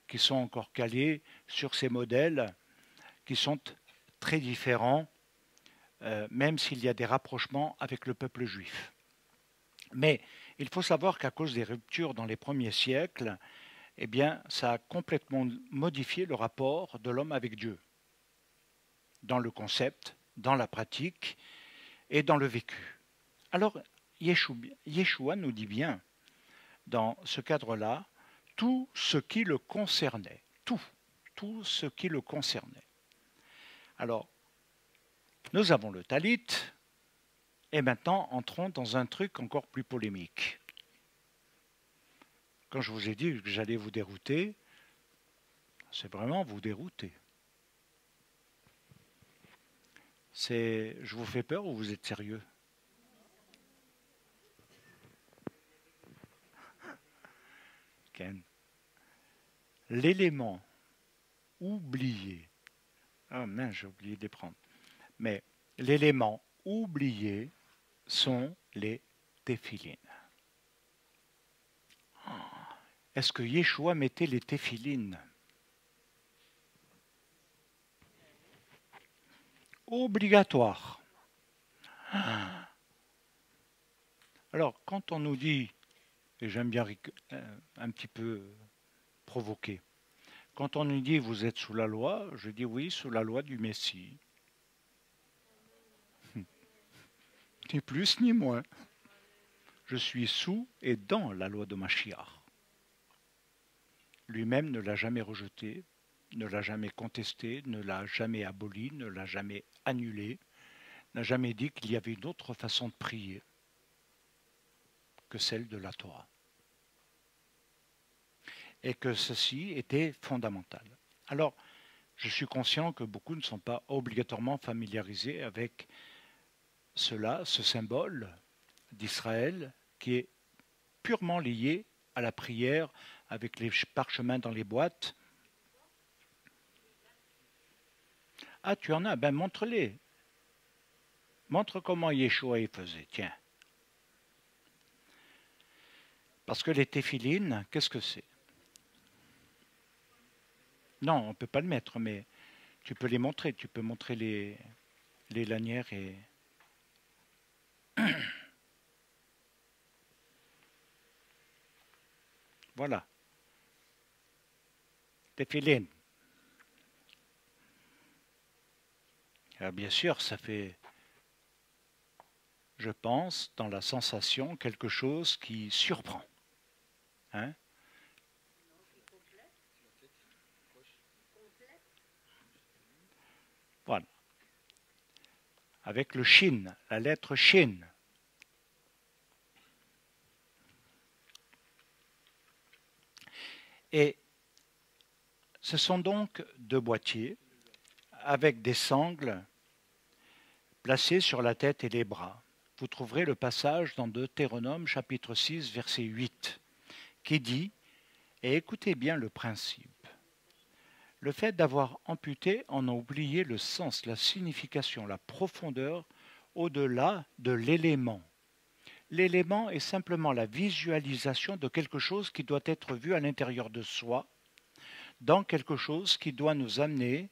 [SPEAKER 1] qui sont encore calés sur ces modèles qui sont très différents, euh, même s'il y a des rapprochements avec le peuple juif. Mais il faut savoir qu'à cause des ruptures dans les premiers siècles, eh bien, ça a complètement modifié le rapport de l'homme avec Dieu dans le concept, dans la pratique et dans le vécu. Alors, Yeshua nous dit bien, dans ce cadre-là, tout ce qui le concernait, tout, tout ce qui le concernait. Alors, nous avons le talit, et maintenant entrons dans un truc encore plus polémique. Quand je vous ai dit que j'allais vous dérouter, c'est vraiment vous dérouter. C'est je vous fais peur ou vous êtes sérieux? L'élément oublié. Ah mince, j'ai oublié de les prendre. Mais l'élément oublié sont les téphilines. Est-ce que Yeshua mettait les téphilines? Obligatoire. Alors, quand on nous dit, et j'aime bien euh, un petit peu provoquer, quand on nous dit vous êtes sous la loi, je dis oui, sous la loi du Messie. Ni plus ni moins. Je suis sous et dans la loi de Machiach. Lui-même ne l'a jamais rejeté, ne l'a jamais contesté, ne l'a jamais aboli, ne l'a jamais annulé, n'a jamais dit qu'il y avait une autre façon de prier que celle de la Torah. Et que ceci était fondamental. Alors, je suis conscient que beaucoup ne sont pas obligatoirement familiarisés avec cela, ce symbole d'Israël qui est purement lié à la prière avec les parchemins dans les boîtes Ah, tu en as Ben montre-les. Montre comment Yeshua y faisait. Tiens. Parce que les téphilines, qu'est-ce que c'est? Non, on ne peut pas le mettre, mais tu peux les montrer. Tu peux montrer les, les lanières et. voilà. Téphilines. bien sûr, ça fait, je pense, dans la sensation, quelque chose qui surprend. Hein voilà. Avec le shin, la lettre shin. Et ce sont donc deux boîtiers avec des sangles placés sur la tête et les bras. Vous trouverez le passage dans Deutéronome chapitre 6 verset 8 qui dit, et écoutez bien le principe, le fait d'avoir amputé en a oublié le sens, la signification, la profondeur au-delà de l'élément. L'élément est simplement la visualisation de quelque chose qui doit être vu à l'intérieur de soi, dans quelque chose qui doit nous amener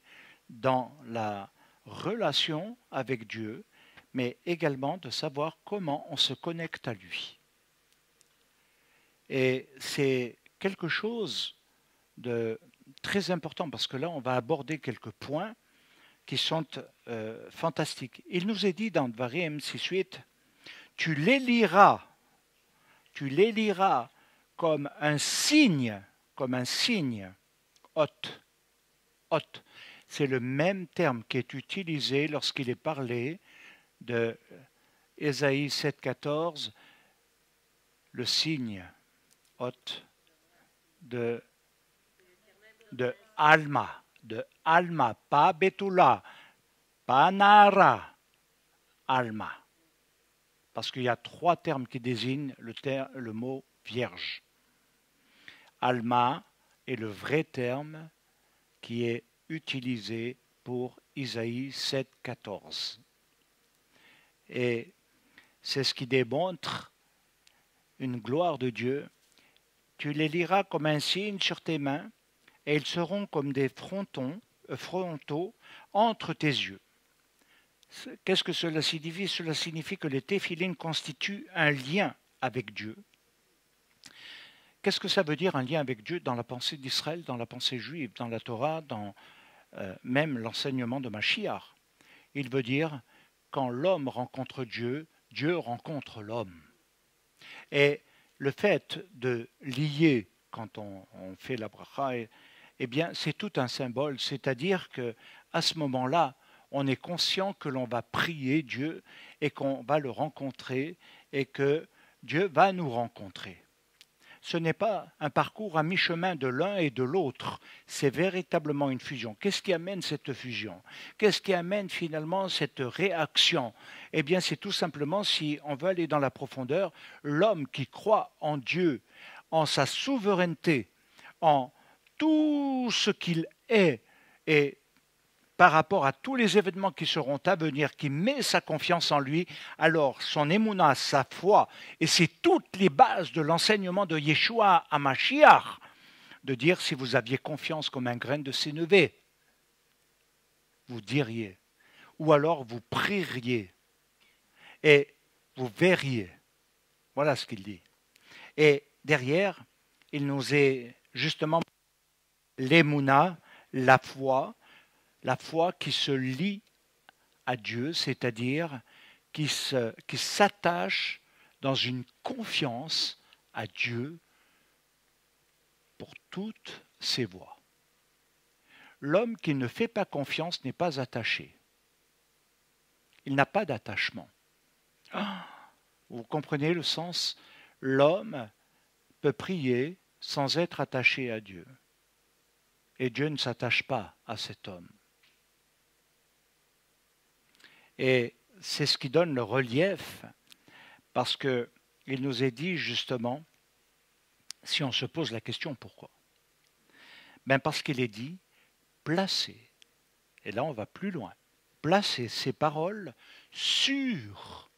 [SPEAKER 1] dans la relation avec Dieu, mais également de savoir comment on se connecte à lui. Et c'est quelque chose de très important parce que là, on va aborder quelques points qui sont euh, fantastiques. Il nous est dit dans Dvarim 6.8, tu les liras, tu les liras comme un signe, comme un signe, hôte, hôte. C'est le même terme qui est utilisé lorsqu'il est parlé de Ésaïe 7.14, le signe, hôte, de, Alma, de Alma, pas Betula, pas Nara, Alma. Parce qu'il y a trois termes qui désignent le, le mot vierge. Alma est le vrai terme qui est utilisé pour Isaïe 7, 14. Et c'est ce qui démontre une gloire de Dieu. Tu les liras comme un signe sur tes mains, et ils seront comme des frontons, euh, frontaux entre tes yeux. Qu'est-ce que cela signifie? Cela signifie que les téphilines constituent un lien avec Dieu. Qu'est-ce que ça veut dire un lien avec Dieu dans la pensée d'Israël, dans la pensée juive, dans la Torah, dans euh, même l'enseignement de Mashiach? Il veut dire quand l'homme rencontre Dieu, Dieu rencontre l'homme. Et le fait de lier, quand on, fait la bracha, eh bien, c'est tout un symbole, c'est-à-dire que à ce moment-là, on est conscient que l'on va prier Dieu et qu'on va le rencontrer et que Dieu va nous rencontrer. Ce n'est pas un parcours à mi-chemin de l'un et de l'autre, c'est véritablement une fusion. Qu'est-ce qui amène cette fusion? Qu'est-ce qui amène finalement cette réaction? Eh bien, c'est tout simplement, si on veut aller dans la profondeur, l'homme qui croit en Dieu, en sa souveraineté, en tout ce qu'il est et par rapport à tous les événements qui seront à venir, qui met sa confiance en lui, alors son émouna, sa foi, et c'est toutes les bases de l'enseignement de Yeshua à Mashiach, de dire si vous aviez confiance comme un grain de sénévé, vous diriez, ou alors vous prieriez, et vous verriez. Voilà ce qu'il dit. Et derrière, il nous est justement l'émouna, la foi, la foi qui se lie à Dieu, c'est-à-dire qui s'attache dans une confiance à Dieu pour toutes ses voies. L'homme qui ne fait pas confiance n'est pas attaché. Il n'a pas d'attachement. Ah, vous comprenez le sens? L'homme peut prier sans être attaché à Dieu. Et Dieu ne s'attache pas à cet homme. Et c'est ce qui donne le relief, parce qu'il nous est dit justement, si on se pose la question pourquoi? Ben Parce qu'il est dit, placez, et là on va plus loin, placez ces paroles sur,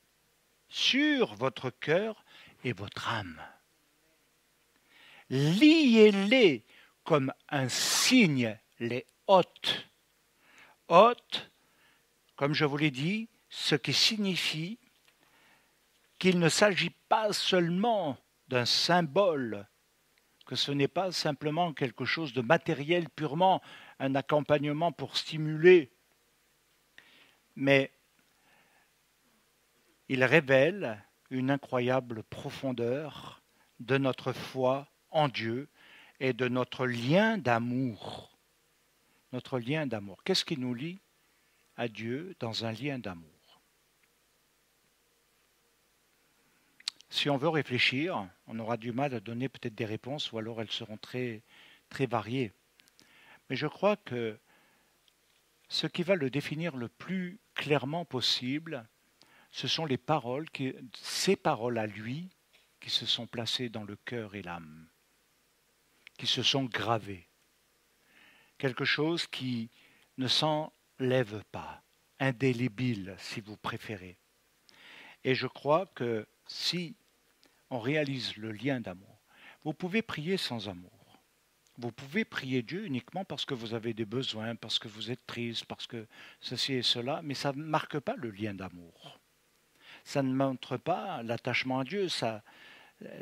[SPEAKER 1] sur votre cœur et votre âme. Liez-les comme un signe, les hôtes. Hôtes, comme je vous l'ai dit, ce qui signifie qu'il ne s'agit pas seulement d'un symbole, que ce n'est pas simplement quelque chose de matériel purement, un accompagnement pour stimuler, mais il révèle une incroyable profondeur de notre foi en Dieu et de notre lien d'amour. Notre lien d'amour. Qu'est-ce qui nous lie? À Dieu dans un lien d'amour. Si on veut réfléchir, on aura du mal à donner peut-être des réponses ou alors elles seront très, très varié. Mais je crois que ce qui va le définir le plus clairement possible, ce sont les paroles, ces paroles à lui, qui se sont placées dans le cœur et l'âme, qui se sont gravées. Quelque chose qui ne s'enlève pas, indélébile si vous préférez. Et je crois que si on réalise le lien d'amour, vous pouvez prier sans amour. Vous pouvez prier Dieu uniquement parce que vous avez des besoins, parce que vous êtes triste, parce que ceci et cela, mais ça ne marque pas le lien d'amour. Ça ne montre pas l'attachement à Dieu. Ça,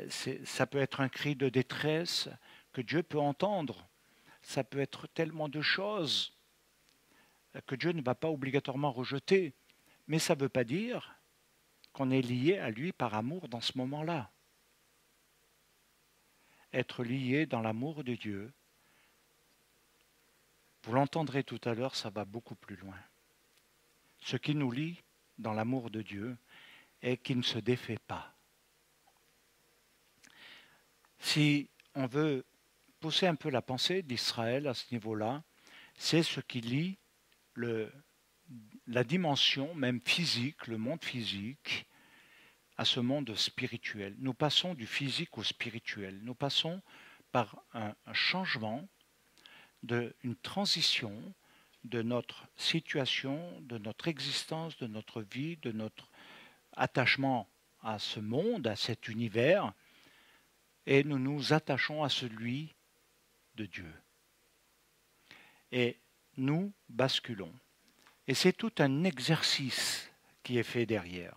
[SPEAKER 1] ça peut être un cri de détresse que Dieu peut entendre. Ça peut être tellement de choses que Dieu ne va pas obligatoirement rejeter. Mais ça ne veut pas dire qu'on est lié à lui par amour dans ce moment-là être lié dans l'amour de Dieu, vous l'entendrez tout à l'heure, ça va beaucoup plus loin. Ce qui nous lie dans l'amour de Dieu est qu'il ne se défait pas. Si on veut pousser un peu la pensée d'Israël à ce niveau-là, c'est ce qui lie la dimension même physique, le monde physique, à ce monde spirituel. Nous passons du physique au spirituel. Nous passons par un, changement, une transition de notre situation, de notre existence, de notre vie, de notre attachement à ce monde, à cet univers, et nous nous attachons à celui de Dieu. Et nous basculons. Et c'est tout un exercice qui est fait derrière.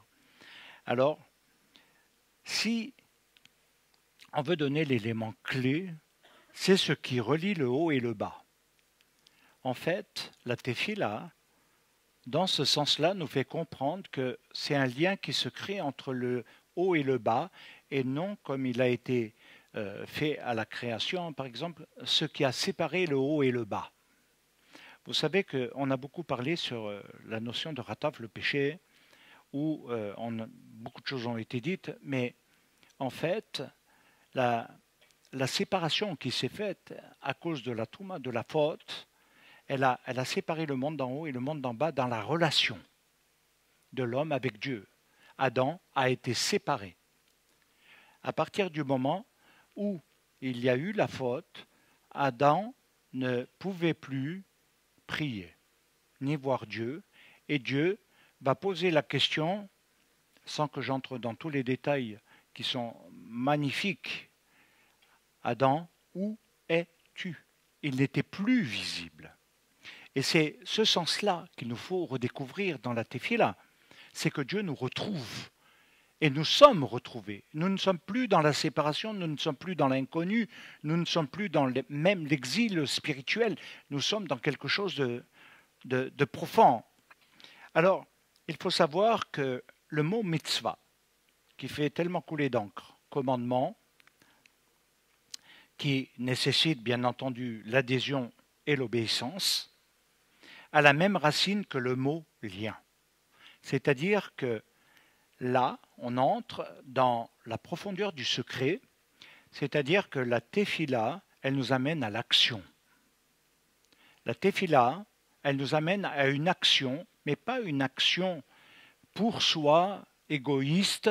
[SPEAKER 1] Alors, si on veut donner l'élément clé, c'est ce qui relie le haut et le bas. En fait, la tefila, dans ce sens-là, nous fait comprendre que c'est un lien qui se crée entre le haut et le bas, et non comme il a été euh, fait à la création, par exemple, ce qui a séparé le haut et le bas. Vous savez qu'on a beaucoup parlé sur euh, la notion de rataf, le péché, où euh, beaucoup de choses ont été dites, mais en fait, la, séparation qui s'est faite à cause de la touma, de la faute, elle a, elle a séparé le monde d'en haut et le monde d'en bas dans la relation de l'homme avec Dieu. Adam a été séparé. À partir du moment où il y a eu la faute, Adam ne pouvait plus prier, ni voir Dieu, et Dieu va poser la question, sans que j'entre dans tous les détails qui sont magnifiques, Adam, où es-tu? Il n'était plus visible. Et c'est ce sens-là qu'il nous faut redécouvrir dans la Tefila, c'est que Dieu nous retrouve. Et nous sommes retrouvés. Nous ne sommes plus dans la séparation, nous ne sommes plus dans l'inconnu, nous ne sommes plus dans même l'exil spirituel, nous sommes dans quelque chose de, de profond. Alors, il faut savoir que le mot mitzvah, qui fait tellement couler d'encre, commandement, qui nécessite bien entendu l'adhésion et l'obéissance, a la même racine que le mot lien. C'est-à-dire que là, on entre dans la profondeur du secret, c'est-à-dire que la tefila, elle nous amène à l'action. La tefila, elle nous amène à une action mais pas une action pour soi, égoïste,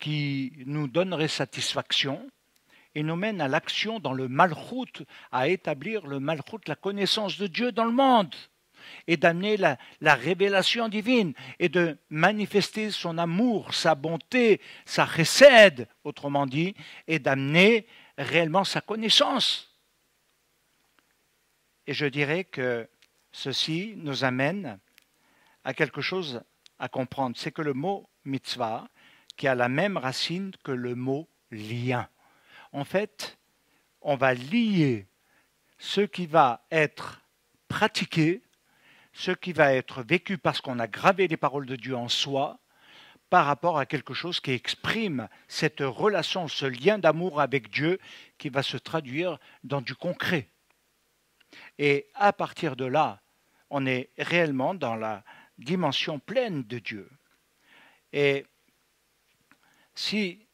[SPEAKER 1] qui nous donnerait satisfaction et nous mène à l'action dans le malchoute, à établir le malchoute, la connaissance de Dieu dans le monde, et d'amener la, la, révélation divine, et de manifester son amour, sa bonté, sa recède, autrement dit, et d'amener réellement sa connaissance. Et je dirais que Ceci nous amène à quelque chose à comprendre. C'est que le mot mitzvah, qui a la même racine que le mot lien. En fait, on va lier ce qui va être pratiqué, ce qui va être vécu parce qu'on a gravé les paroles de Dieu en soi, par rapport à quelque chose qui exprime cette relation, ce lien d'amour avec Dieu qui va se traduire dans du concret. Et à partir de là, on est réellement dans la dimension pleine de Dieu. Et si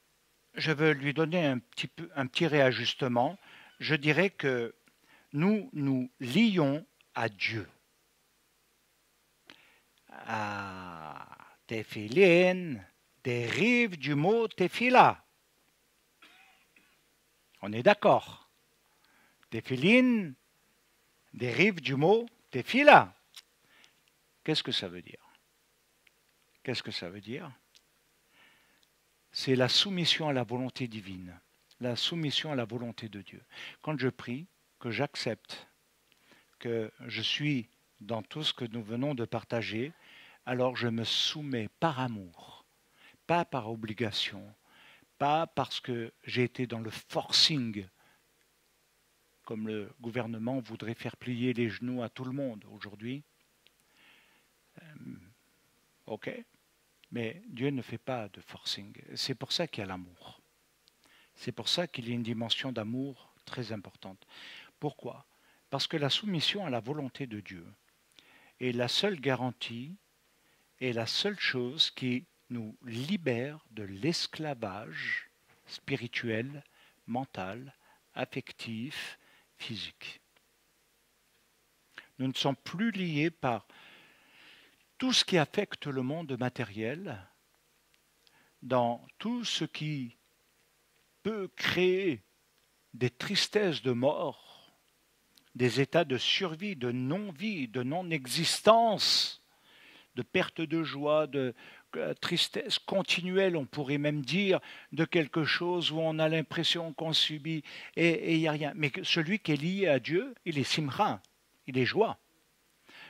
[SPEAKER 1] je veux lui donner un petit, un petit réajustement, je dirais que nous nous lions à Dieu. À Téphilin dérive du mot Téphila. On est d'accord. Téphilin dérive du mot Téphila. Qu'est-ce que ça veut dire? Qu'est-ce que ça veut dire? C'est la soumission à la volonté divine, la soumission à la volonté de Dieu. Quand je prie, que j'accepte que je suis dans tout ce que nous venons de partager, alors je me soumets par amour, pas par obligation, pas parce que j'ai été dans le forcing, comme le gouvernement voudrait faire plier les genoux à tout le monde aujourd'hui. Euh, ok, mais Dieu ne fait pas de forcing. C'est pour ça qu'il y a l'amour. C'est pour ça qu'il y a une dimension d'amour très importante. Pourquoi? Parce que la soumission à la volonté de Dieu est la seule garantie et la seule chose qui nous libère de l'esclavage spirituel, mental, affectif, physique. Nous ne sommes plus liés par tout ce qui affecte le monde matériel, dans tout ce qui peut créer des tristesses de mort, des états de survie, de non-vie, de non-existence, de perte de joie, de euh, tristesse continuelle, on pourrait même dire, de quelque chose où on a l'impression qu'on subit et il n'y a rien. Mais celui qui est lié à Dieu, il est simra, il est joie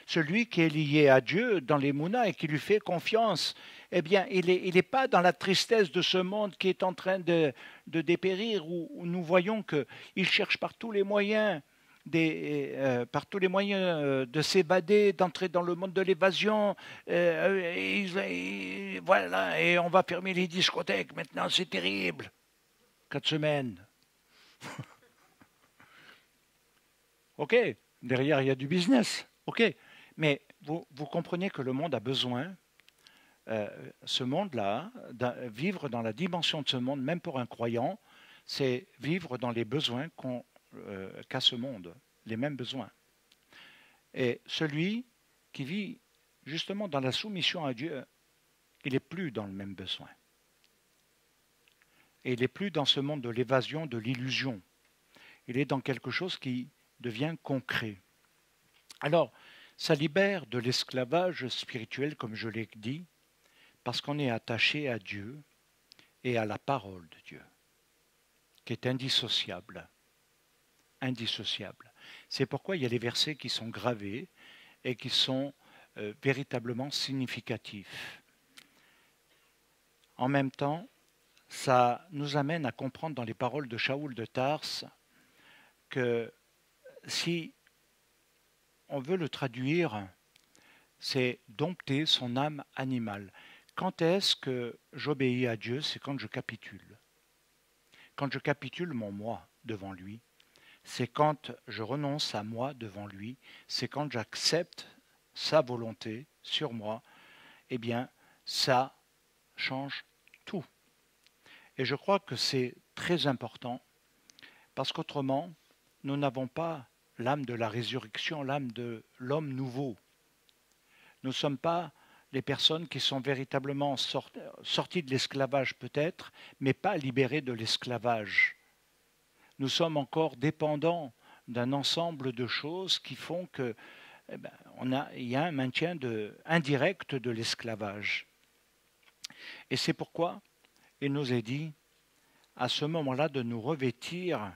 [SPEAKER 1] celui qui est lié à Dieu dans les mounas et qui lui fait confiance, eh bien, il n'est pas dans la tristesse de ce monde qui est en train de, dépérir, où, nous voyons qu'il cherche par tous les moyens euh, par tous les moyens euh, de s'évader, d'entrer dans le monde de l'évasion. Euh, voilà, et on va fermer les discothèques maintenant, c'est terrible. Quatre semaines. ok, derrière il y a du business. Ok, mais vous, comprenez que le monde a besoin, euh, ce monde-là, vivre dans la dimension de ce monde, même pour un croyant, c'est vivre dans les besoins euh, qu'a ce monde, les mêmes besoins. Et celui qui vit justement dans la soumission à Dieu, il n'est plus dans le même besoin. Et il n'est plus dans ce monde de l'évasion, de l'illusion. Il est dans quelque chose qui devient concret. Alors, ça libère de l'esclavage spirituel, comme je l'ai dit, parce qu'on est attaché à Dieu et à la parole de Dieu, qui est indissociable. Indissociable. C'est pourquoi il y a des versets qui sont gravés et qui sont euh, véritablement significatifs. En même temps, ça nous amène à comprendre dans les paroles de Shaoul de Tars que si on veut le traduire, c'est dompter son âme animale. Quand est-ce que j'obéis à Dieu? C'est quand je capitule. Quand je capitule mon moi devant lui, c'est quand je renonce à moi devant lui, c'est quand j'accepte sa volonté sur moi, eh bien, ça change tout. Et je crois que c'est très important, parce qu'autrement, nous n'avons pas l'âme de la résurrection, l'âme de l'homme nouveau. Nous ne sommes pas les personnes qui sont véritablement sorties de l'esclavage peut-être, mais pas libérées de l'esclavage. Nous sommes encore dépendants d'un ensemble de choses qui font que eh ben, a, y a un maintien indirect de l'esclavage. Et c'est pourquoi il nous est dit, à ce moment-là, de nous revêtir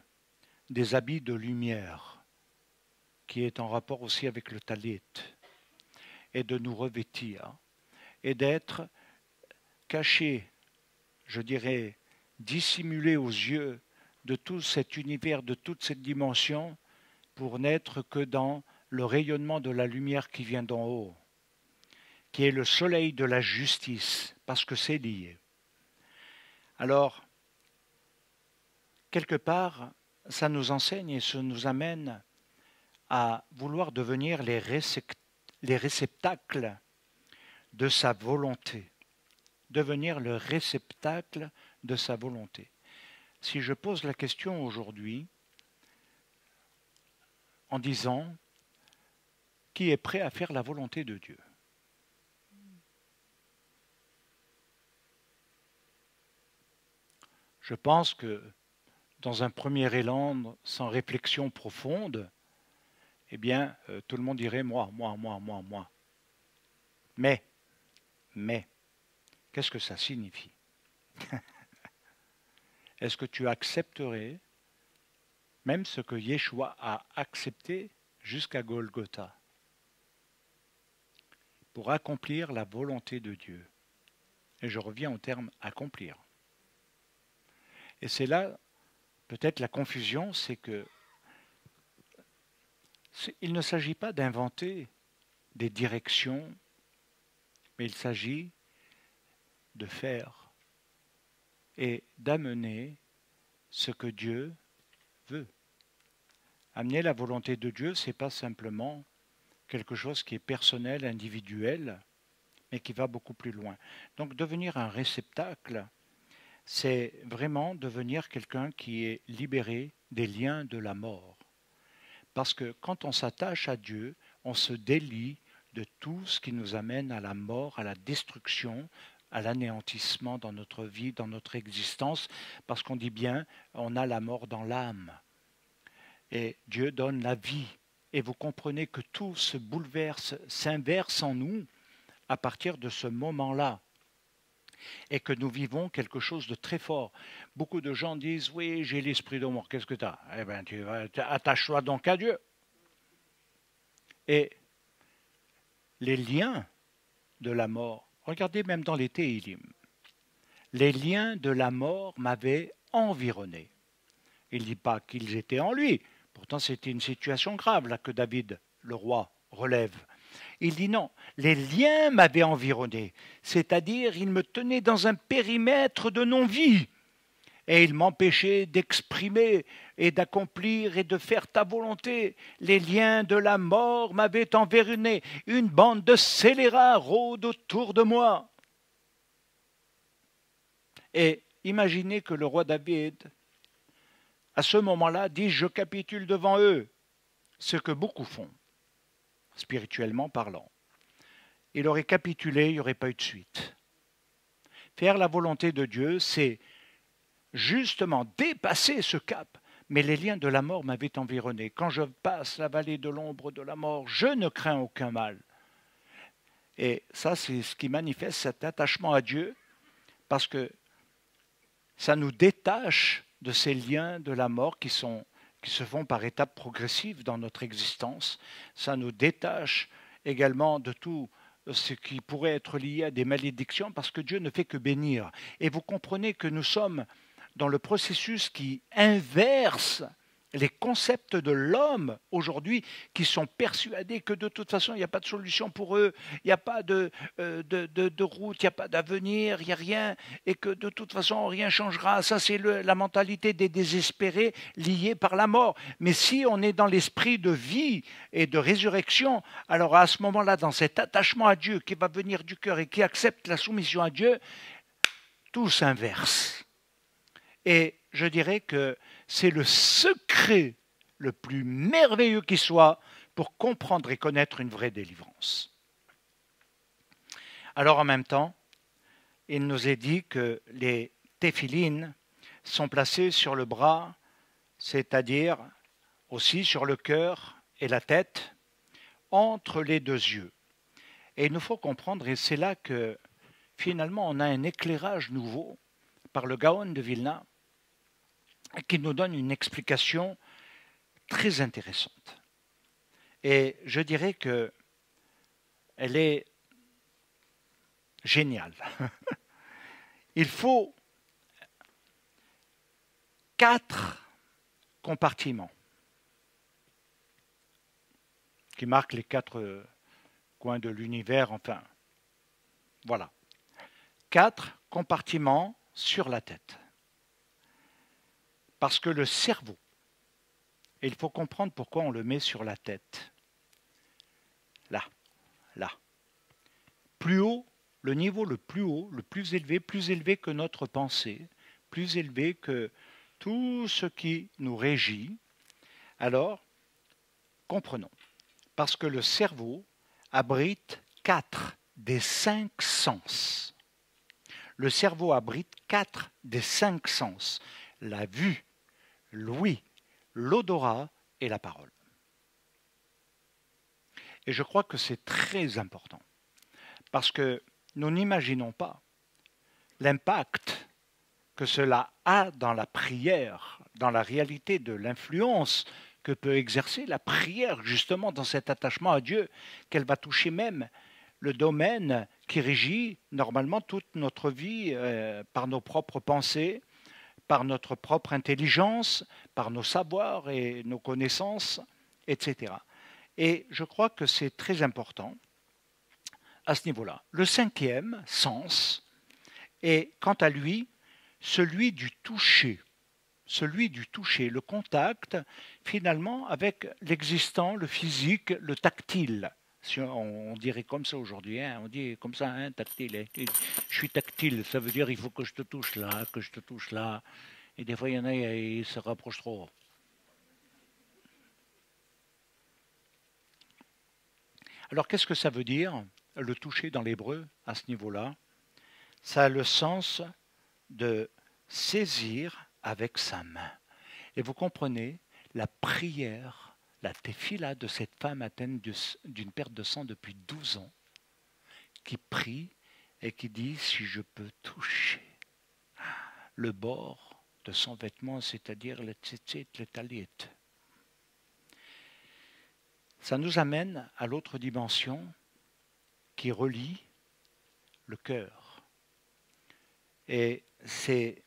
[SPEAKER 1] des habits de lumière qui est en rapport aussi avec le talit, et de nous revêtir, et d'être caché, je dirais, dissimulé aux yeux de tout cet univers, de toute cette dimension, pour n'être que dans le rayonnement de la lumière qui vient d'en haut, qui est le soleil de la justice, parce que c'est lié. Alors, quelque part, ça nous enseigne et ça nous amène à vouloir devenir les, réceptacles de sa volonté. Devenir le réceptacle de sa volonté. Si je pose la question aujourd'hui, en disant qui est prêt à faire la volonté de Dieu? Je pense que dans un premier élan, sans réflexion profonde, eh bien, euh, tout le monde dirait moi, moi, moi, moi, moi. Mais, mais, qu'est-ce que ça signifie? Est-ce que tu accepterais même ce que Yeshua a accepté jusqu'à Golgotha pour accomplir la volonté de Dieu? Et je reviens au terme accomplir. Et c'est là peut-être la confusion, c'est que il ne s'agit pas d'inventer des directions, mais il s'agit de faire et d'amener ce que Dieu veut. Amener la volonté de Dieu, ce n'est pas simplement quelque chose qui est personnel, individuel, mais qui va beaucoup plus loin. Donc devenir un réceptacle, c'est vraiment devenir quelqu'un qui est libéré des liens de la mort. Parce que quand on s'attache à Dieu, on se délie de tout ce qui nous amène à la mort, à la destruction, à l'anéantissement dans notre vie, dans notre existence, parce qu'on dit bien, on a la mort dans l'âme. Et Dieu donne la vie. Et vous comprenez que tout se bouleverse, s'inverse en nous à partir de ce moment-là et que nous vivons quelque chose de très fort. Beaucoup de gens disent Oui, j'ai l'esprit de. Qu'est-ce que tu as Eh bien, attache-toi donc à Dieu. Et les liens de la mort, regardez même dans les Téhilim, les liens de la mort m'avaient environné. Il ne dit pas qu'ils étaient en lui. Pourtant, c'était une situation grave là que David, le roi, relève. Il dit non, les liens m'avaient environné, c'est-à-dire ils me tenaient dans un périmètre de non-vie, et ils m'empêchaient d'exprimer et d'accomplir et de faire ta volonté. Les liens de la mort m'avaient environné, une bande de scélérats rôde autour de moi. Et imaginez que le roi David, à ce moment-là, dit Je capitule devant eux, ce que beaucoup font spirituellement parlant. Il aurait capitulé, il n'y aurait pas eu de suite. Faire la volonté de Dieu, c'est justement dépasser ce cap. Mais les liens de la mort m'avaient environné. Quand je passe la vallée de l'ombre de la mort, je ne crains aucun mal. Et ça, c'est ce qui manifeste cet attachement à Dieu, parce que ça nous détache de ces liens de la mort qui sont qui se font par étapes progressives dans notre existence. Ça nous détache également de tout ce qui pourrait être lié à des malédictions parce que Dieu ne fait que bénir. Et vous comprenez que nous sommes dans le processus qui inverse les concepts de l'homme aujourd'hui qui sont persuadés que de toute façon il n'y a pas de solution pour eux, il n'y a pas de, euh, de, de, route, il n'y a pas d'avenir, il n'y a rien, et que de toute façon rien changera. Ça c'est la mentalité des désespérés liés par la mort. Mais si on est dans l'esprit de vie et de résurrection, alors à ce moment-là, dans cet attachement à Dieu qui va venir du cœur et qui accepte la soumission à Dieu, tout s'inverse. Et je dirais que c'est le secret le plus merveilleux qui soit pour comprendre et connaître une vraie délivrance. Alors en même temps, il nous est dit que les téphilines sont placées sur le bras, c'est-à-dire aussi sur le cœur et la tête, entre les deux yeux. Et il nous faut comprendre, et c'est là que finalement on a un éclairage nouveau par le Gaon de Vilna, qui nous donne une explication très intéressante. Et je dirais que elle est géniale. Il faut quatre compartiments qui marquent les quatre coins de l'univers, enfin, voilà. Quatre compartiments sur la tête. Parce que le cerveau, et il faut comprendre pourquoi on le met sur la tête, là, là, plus haut, le niveau le plus haut, le plus élevé, plus élevé que notre pensée, plus élevé que tout ce qui nous régit, alors Comprenons. Parce que le cerveau abrite quatre des cinq sens. Le cerveau abrite quatre des cinq sens. La vue, l'ouïe, l'odorat et la parole. Et je crois que c'est très important. Parce que nous n'imaginons pas l'impact que cela a dans la prière, dans la réalité de l'influence que peut exercer la prière justement dans cet attachement à Dieu, qu'elle va toucher même le domaine qui régit normalement toute notre vie euh, par nos propres pensées, par notre propre intelligence, par nos savoirs et nos connaissances, etc. Et je crois que c'est très important à ce niveau-là. Le cinquième sens est, quant à lui, celui du toucher celui du toucher, le contact finalement avec l'existant, le physique, le tactile. On, dirait comme ça aujourd'hui, hein, on dit comme ça, hein, tactile. Hein. Je suis tactile, ça veut dire il faut que je te touche là, que je te touche là. Et des fois, il y en a, ils se rapprochent trop. Alors, qu'est-ce que ça veut dire, le toucher dans l'hébreu, à ce niveau-là? Ça a le sens de saisir avec sa main. Et vous comprenez, la prière, la tefila de cette femme atteinte d'une perte de sang depuis 12 ans, qui prie et qui dit si je peux toucher le bord de son vêtement, c'est-à-dire le tzitzit, le talit. Ça nous amène à l'autre dimension qui relie le cœur. Et c'est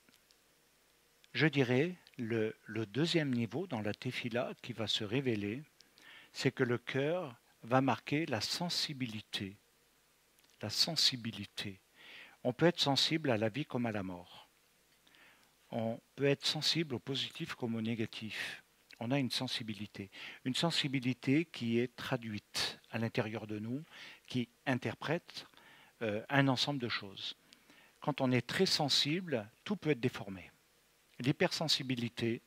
[SPEAKER 1] je dirais, le, deuxième niveau dans la tefila qui va se révéler, c'est que le cœur va marquer la sensibilité. La sensibilité. On peut être sensible à la vie comme à la mort. On peut être sensible au positif comme au négatif. On a une sensibilité. Une sensibilité qui est traduite à l'intérieur de nous, qui interprète euh, un ensemble de choses. Quand on est très sensible, tout peut être déformé l'hypersensibilité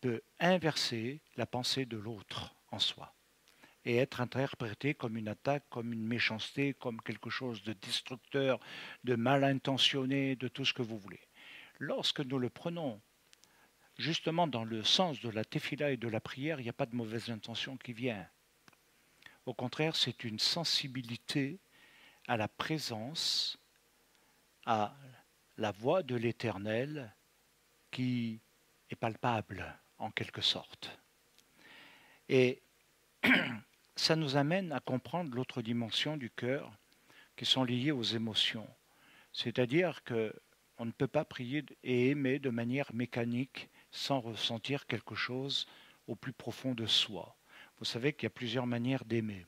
[SPEAKER 1] peut inverser la pensée de l'autre en soi et être interprétée comme une attaque, comme une méchanceté, comme quelque chose de destructeur, de mal intentionné, de tout ce que vous voulez. Lorsque nous le prenons justement dans le sens de la tefila et de la prière, il n'y a pas de mauvaise intention qui vient. Au contraire, c'est une sensibilité à la présence, à la voix de l'Éternel qui est palpable en quelque sorte. Et ça nous amène à comprendre l'autre dimension du cœur qui sont liées aux émotions. C'est-à-dire que on ne peut pas prier et aimer de manière mécanique sans ressentir quelque chose au plus profond de soi. Vous savez qu'il y a plusieurs manières d'aimer.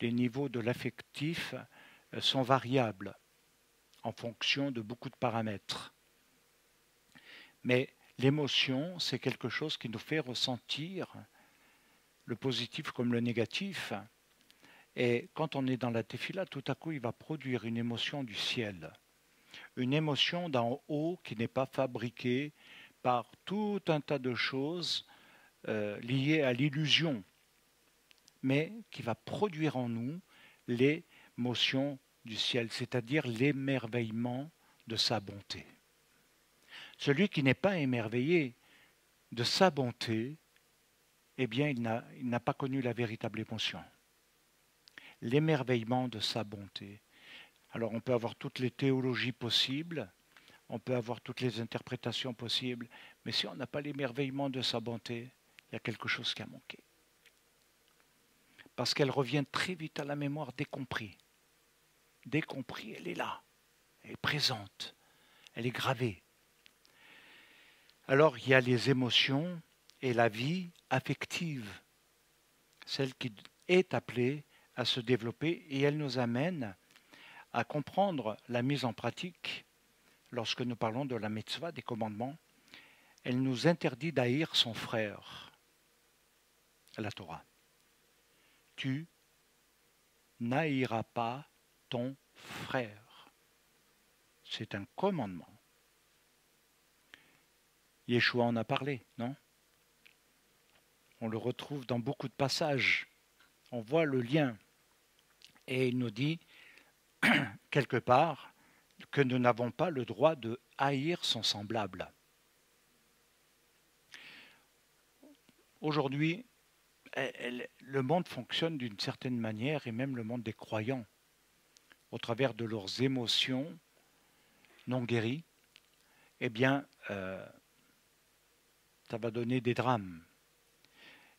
[SPEAKER 1] Les niveaux de l'affectif euh, sont variables en fonction de beaucoup de paramètres. Mais l'émotion, c'est quelque chose qui nous fait ressentir le positif comme le négatif. Et quand on est dans la tefila, tout à coup, il va produire une émotion du ciel. Une émotion d'en haut qui n'est pas fabriquée par tout un tas de choses euh, liées à l'illusion, mais qui va produire en nous l'émotion du ciel, c'est-à-dire l'émerveillement de sa bonté. Celui qui n'est pas émerveillé de sa bonté, eh bien, il n'a pas connu la véritable émotion. L'émerveillement de sa bonté. Alors, on peut avoir toutes les théologies possibles, on peut avoir toutes les interprétations possibles, mais si on n'a pas l'émerveillement de sa bonté, il y a quelque chose qui a manqué. Parce qu'elle revient très vite à la mémoire dès compris. Dès compris, elle est là, elle est présente, elle est gravée. Alors il y a les émotions et la vie affective, celle qui est appelée à se développer et elle nous amène à comprendre la mise en pratique lorsque nous parlons de la mitzvah, des commandements. Elle nous interdit d'haïr son frère, la Torah. Tu n'haïras pas ton frère. C'est un commandement. Yeshua en a parlé, non? On le retrouve dans beaucoup de passages. On voit le lien. Et il nous dit, quelque part, que nous n'avons pas le droit de haïr son semblable. Aujourd'hui, le monde fonctionne d'une certaine manière, et même le monde des croyants, au travers de leurs émotions non guéries, eh bien, euh, ça va donner des drames.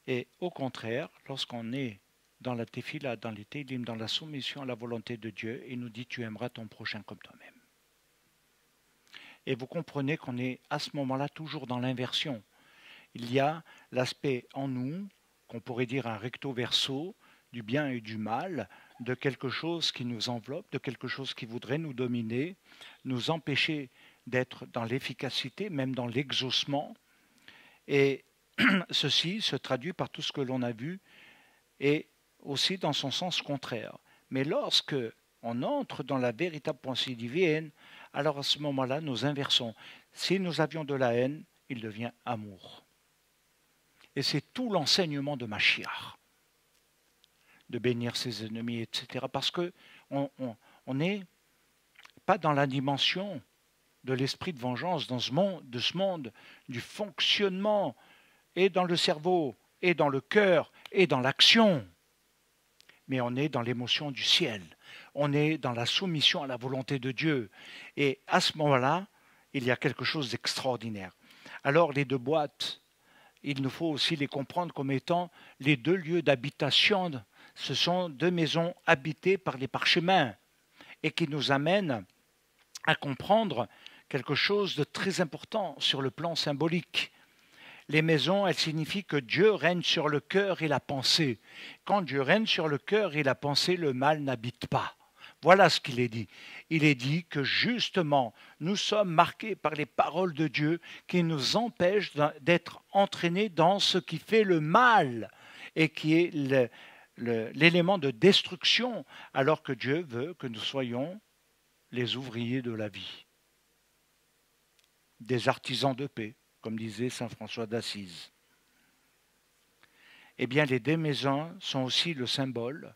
[SPEAKER 1] Et au contraire, lorsqu'on est dans la tefila, dans les télim, dans la soumission à la volonté de Dieu, il nous dit tu aimeras ton prochain comme toi-même. Et vous comprenez qu'on est à ce moment-là toujours dans l'inversion. Il y a l'aspect en nous, qu'on pourrait dire un recto verso, du bien et du mal, de quelque chose qui nous enveloppe, de quelque chose qui voudrait nous dominer, nous empêcher d'être dans l'efficacité, même dans l'exaucement. Et ceci se traduit par tout ce que l'on a vu et aussi dans son sens contraire. Mais lorsque on entre dans la véritable pensée divine, alors à ce moment-là, nous inversons. Si nous avions de la haine, il devient amour. Et c'est tout l'enseignement de Machiar, de bénir ses ennemis, etc. Parce que on n'est pas dans la dimension de l'esprit de vengeance dans ce monde, de ce monde, du fonctionnement, et dans le cerveau, et dans le cœur, et dans l'action. Mais on est dans l'émotion du ciel. On est dans la soumission à la volonté de Dieu. Et à ce moment-là, il y a quelque chose d'extraordinaire. Alors les deux boîtes, il nous faut aussi les comprendre comme étant les deux lieux d'habitation. Ce sont deux maisons habitées par les parchemins et qui nous amènent à comprendre quelque chose de très important sur le plan symbolique. Les maisons, elles signifient que Dieu règne sur le cœur et la pensée. Quand Dieu règne sur le cœur et la pensée, le mal n'habite pas. Voilà ce qu'il est dit. Il est dit que justement, nous sommes marqués par les paroles de Dieu qui nous empêchent d'être entraînés dans ce qui fait le mal et qui est l'élément de destruction, alors que Dieu veut que nous soyons les ouvriers de la vie des artisans de paix, comme disait Saint François d'Assise. Eh bien, les deux maisons sont aussi le symbole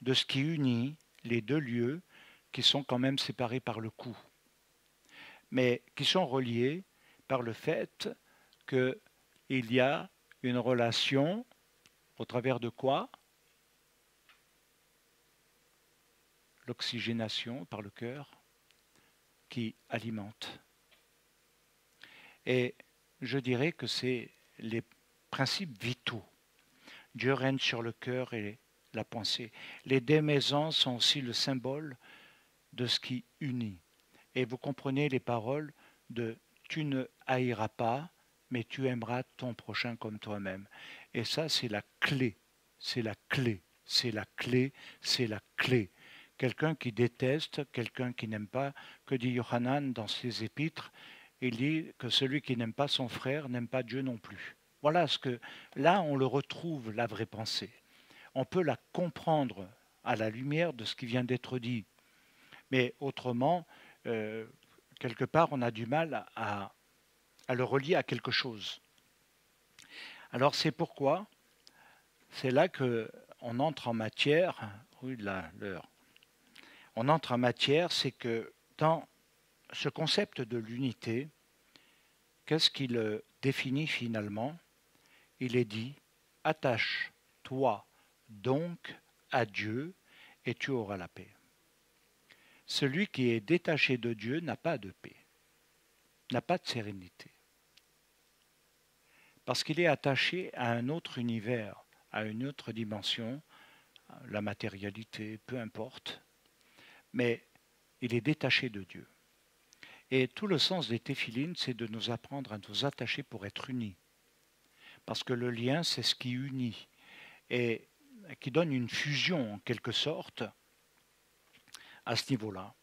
[SPEAKER 1] de ce qui unit les deux lieux qui sont quand même séparés par le cou, mais qui sont reliés par le fait qu'il y a une relation au travers de quoi? L'oxygénation par le cœur qui alimente et je dirais que c'est les principes vitaux. Dieu règne sur le cœur et la pensée. Les démaisons sont aussi le symbole de ce qui unit. Et vous comprenez les paroles de tu ne haïras pas, mais tu aimeras ton prochain comme toi-même. Et ça, c'est la clé. C'est la clé. C'est la clé. C'est la clé. Quelqu'un qui déteste, quelqu'un qui n'aime pas, que dit Yohanan dans ses épîtres, il dit que celui qui n'aime pas son frère n'aime pas Dieu non plus. Voilà ce que là on le retrouve la vraie pensée. On peut la comprendre à la lumière de ce qui vient d'être dit, mais autrement, euh, quelque part, on a du mal à, le relier à quelque chose. Alors c'est pourquoi c'est là que on entre en matière. Oui, là, l'heure. On entre en matière, c'est que dans ce concept de l'unité, qu'est-ce qu'il définit finalement? Il est dit Attache-toi donc à Dieu et tu auras la paix. Celui qui est détaché de Dieu n'a pas de paix, n'a pas de sérénité, parce qu'il est attaché à un autre univers, à une autre dimension, la matérialité, peu importe, mais il est détaché de Dieu. Et tout le sens des téphilines, c'est de nous apprendre à nous attacher pour être unis. Parce que le lien, c'est ce qui unit et qui donne une fusion en quelque sorte à ce niveau-là.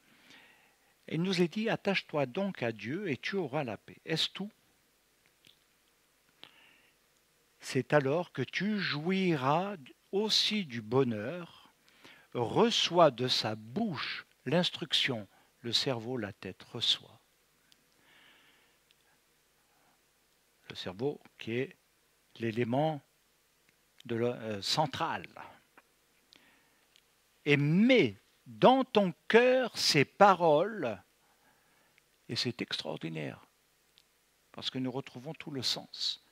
[SPEAKER 1] Il nous est dit, attache-toi donc à Dieu et tu auras la paix. Est-ce tout? C'est alors que tu jouiras aussi du bonheur, reçois de sa bouche l'instruction, le cerveau, la tête reçoit. Le cerveau qui est l'élément euh, centrale. Et mets dans ton cœur ces paroles, et c'est extraordinaire, parce que nous retrouvons tout le sens.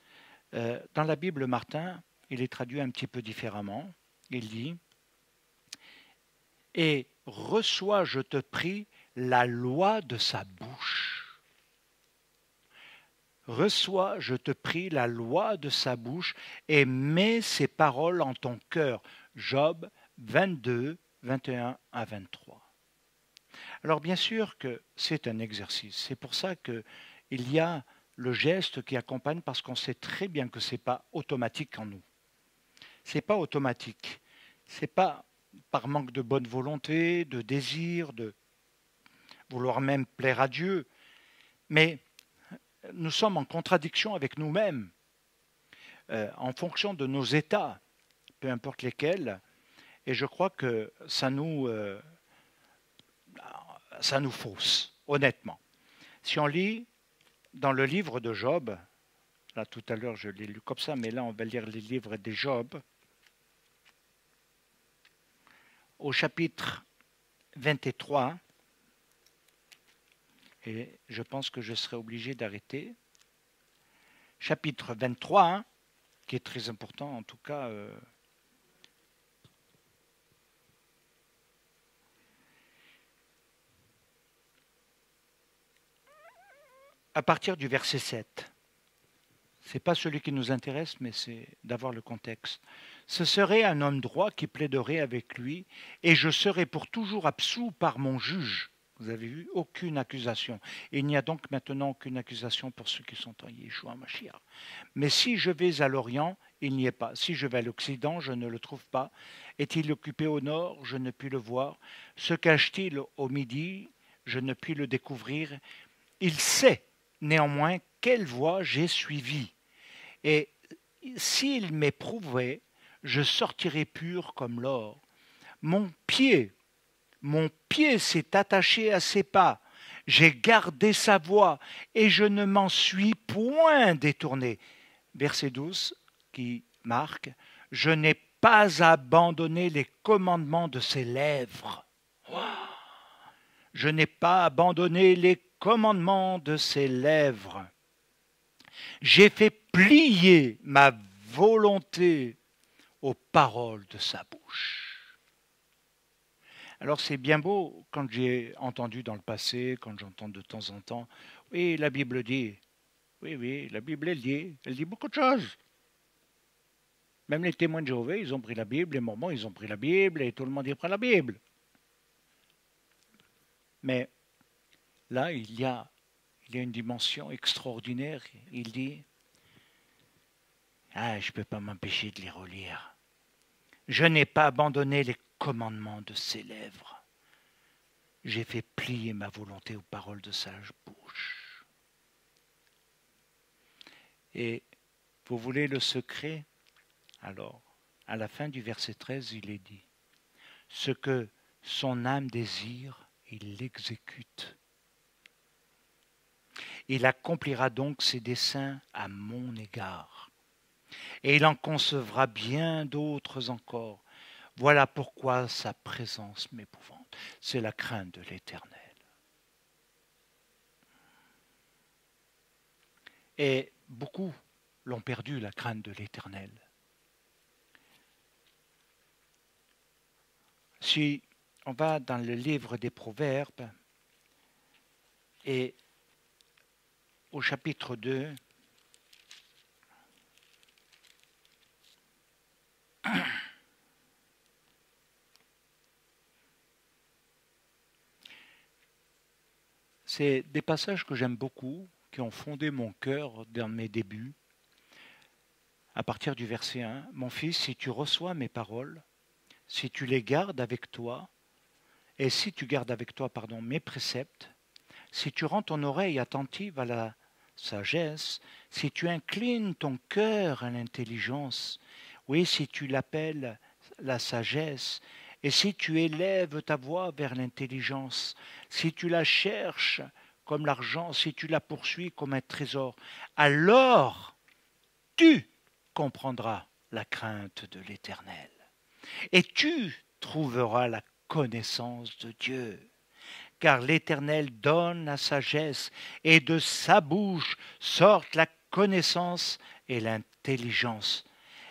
[SPEAKER 1] Euh, dans la Bible, Martin, il est traduit un petit peu différemment. Il dit Et reçois, je te prie, la loi de sa bouche. Reçois, je te prie, la loi de sa bouche et mets ses paroles en ton cœur. Job 22, 21 à 23. Alors bien sûr que c'est un exercice. C'est pour ça qu'il y a le geste qui accompagne parce qu'on sait très bien que ce n'est pas automatique en nous. Ce n'est pas automatique. Ce n'est pas par manque de bonne volonté, de désir, de vouloir même plaire à Dieu. Mais nous sommes en contradiction avec nous-mêmes, euh, en fonction de nos états, peu importe lesquels. Et je crois que ça nous, euh, ça nous fausse, honnêtement. Si on lit dans le livre de Job, là tout à l'heure je l'ai lu comme ça, mais là on va lire les livres des Job, au chapitre 23, et je pense que je serai obligé d'arrêter. Chapitre 23, hein, qui est très important en tout cas. euh, à partir du verset 7. Ce n'est pas celui qui nous intéresse, mais c'est d'avoir le contexte. Ce serait un homme droit qui plaiderait avec lui, et je serais pour toujours absous par mon juge. Vous avez vu Aucune accusation. Il n'y a donc maintenant aucune accusation pour ceux qui sont en Yeshua Mashiach. Mais si je vais à l'Orient, il n'y est pas. Si je vais à l'Occident, je ne le trouve pas. Est-il occupé au nord? Je ne puis le voir. Se cache-t-il au midi? Je ne puis le découvrir. Il sait néanmoins quelle voie j'ai suivie. Et s'il m'éprouvait, je sortirais pur comme l'or. Mon pied, mon pied s'est attaché à ses pas. J'ai gardé sa voie et je ne m'en suis point détourné. Verset 12 qui marque Je n'ai pas abandonné les commandements de ses lèvres. Je n'ai pas abandonné les commandements de ses lèvres. J'ai fait plier ma volonté aux paroles de sa bouche. Alors c'est bien beau quand j'ai entendu dans le passé, quand j'entends de temps en temps, oui, la Bible dit, oui, oui, la Bible elle dit, elle dit beaucoup de choses. Même les témoins de Jéhovah, ils ont pris la Bible, les Mormons, ils ont pris la Bible, et tout le monde y prend la Bible. Mais là, il y a, il y a une dimension extraordinaire. Il dit, ah, je ne peux pas m'empêcher de les relire. Je n'ai pas abandonné les commandements de ses lèvres. J'ai fait plier ma volonté aux paroles de sa bouche. Et vous voulez le secret? Alors, à la fin du verset 13, il est dit, ce que son âme désire, il l'exécute. Il accomplira donc ses desseins à mon égard. Et il en concevra bien d'autres encore. Voilà pourquoi sa présence m'épouvante. C'est la crainte de l'Éternel. Et beaucoup l'ont perdu, la crainte de l'Éternel. Si on va dans le livre des Proverbes et au chapitre 2, c'est des passages que j'aime beaucoup, qui ont fondé mon cœur dans mes débuts. À partir du verset 1, Mon fils, si tu reçois mes paroles, si tu les gardes avec toi, et si tu gardes avec toi, pardon, mes préceptes, si tu rends ton oreille attentive à la sagesse, si tu inclines ton cœur à l'intelligence, oui, si tu l'appelles la sagesse, et si tu élèves ta voix vers l'intelligence, si tu la cherches comme l'argent, si tu la poursuis comme un trésor, alors tu comprendras la crainte de l'Éternel. Et tu trouveras la connaissance de Dieu. Car l'Éternel donne la sagesse, et de sa bouche sortent la connaissance et l'intelligence.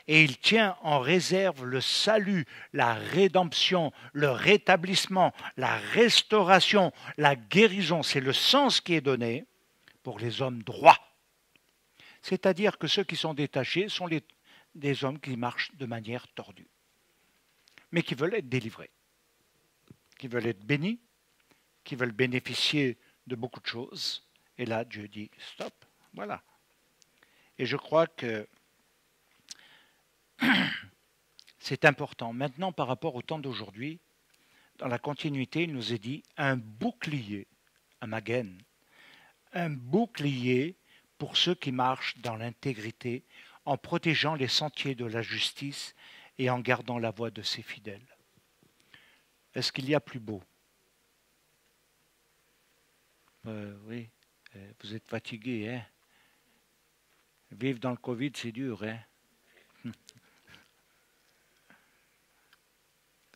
[SPEAKER 1] Et il tient en réserve le salut, la rédemption, le rétablissement, la restauration, la guérison. C'est le sens qui est donné pour les hommes droits. C'est-à-dire que ceux qui sont détachés sont des hommes qui marchent de manière tordue, mais qui veulent être délivrés, qui veulent être bénis, qui veulent bénéficier de beaucoup de choses. Et là, Dieu dit, stop, voilà. Et je crois que c'est important. Maintenant, par rapport au temps d'aujourd'hui, dans la continuité, il nous est dit un bouclier, un magen, un bouclier pour ceux qui marchent dans l'intégrité, en protégeant les sentiers de la justice et en gardant la voie de ses fidèles. Est-ce qu'il y a plus beau? Euh, Oui, euh, vous êtes fatigué, hein? Vivre dans le Covid, c'est dur, hein?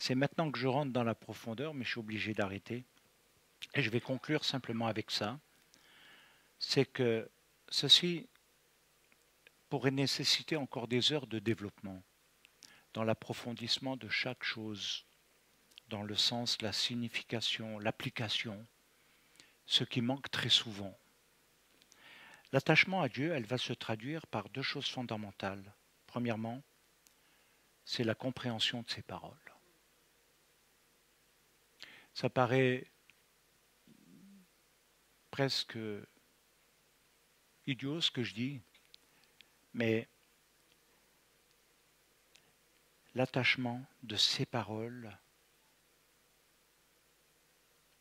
[SPEAKER 1] C'est maintenant que je rentre dans la profondeur, mais je suis obligé d'arrêter. Et je vais conclure simplement avec ça. C'est que Ceci pourrait nécessiter encore des heures de développement dans l'approfondissement de chaque chose, dans le sens, la signification, l'application, ce qui manque très souvent. L'attachement à Dieu, elle va se traduire par deux choses fondamentales. Premièrement, c'est la compréhension de ses paroles. Ça paraît presque idiot ce que je dis, mais l'attachement de ses paroles,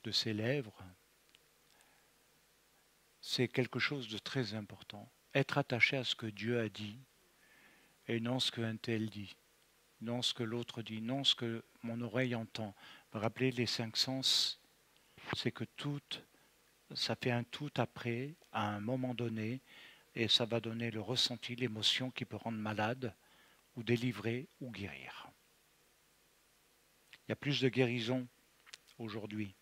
[SPEAKER 1] de ses lèvres, c'est quelque chose de très important. Être attaché à ce que Dieu a dit et non ce qu'un tel dit, non ce que l'autre dit, non ce que mon oreille entend. Me rappeler les cinq sens, c'est que tout ça fait un tout après, à un moment donné, et ça va donner le ressenti, l'émotion qui peut rendre malade, ou délivrer, ou guérir. Il y a plus de guérison aujourd'hui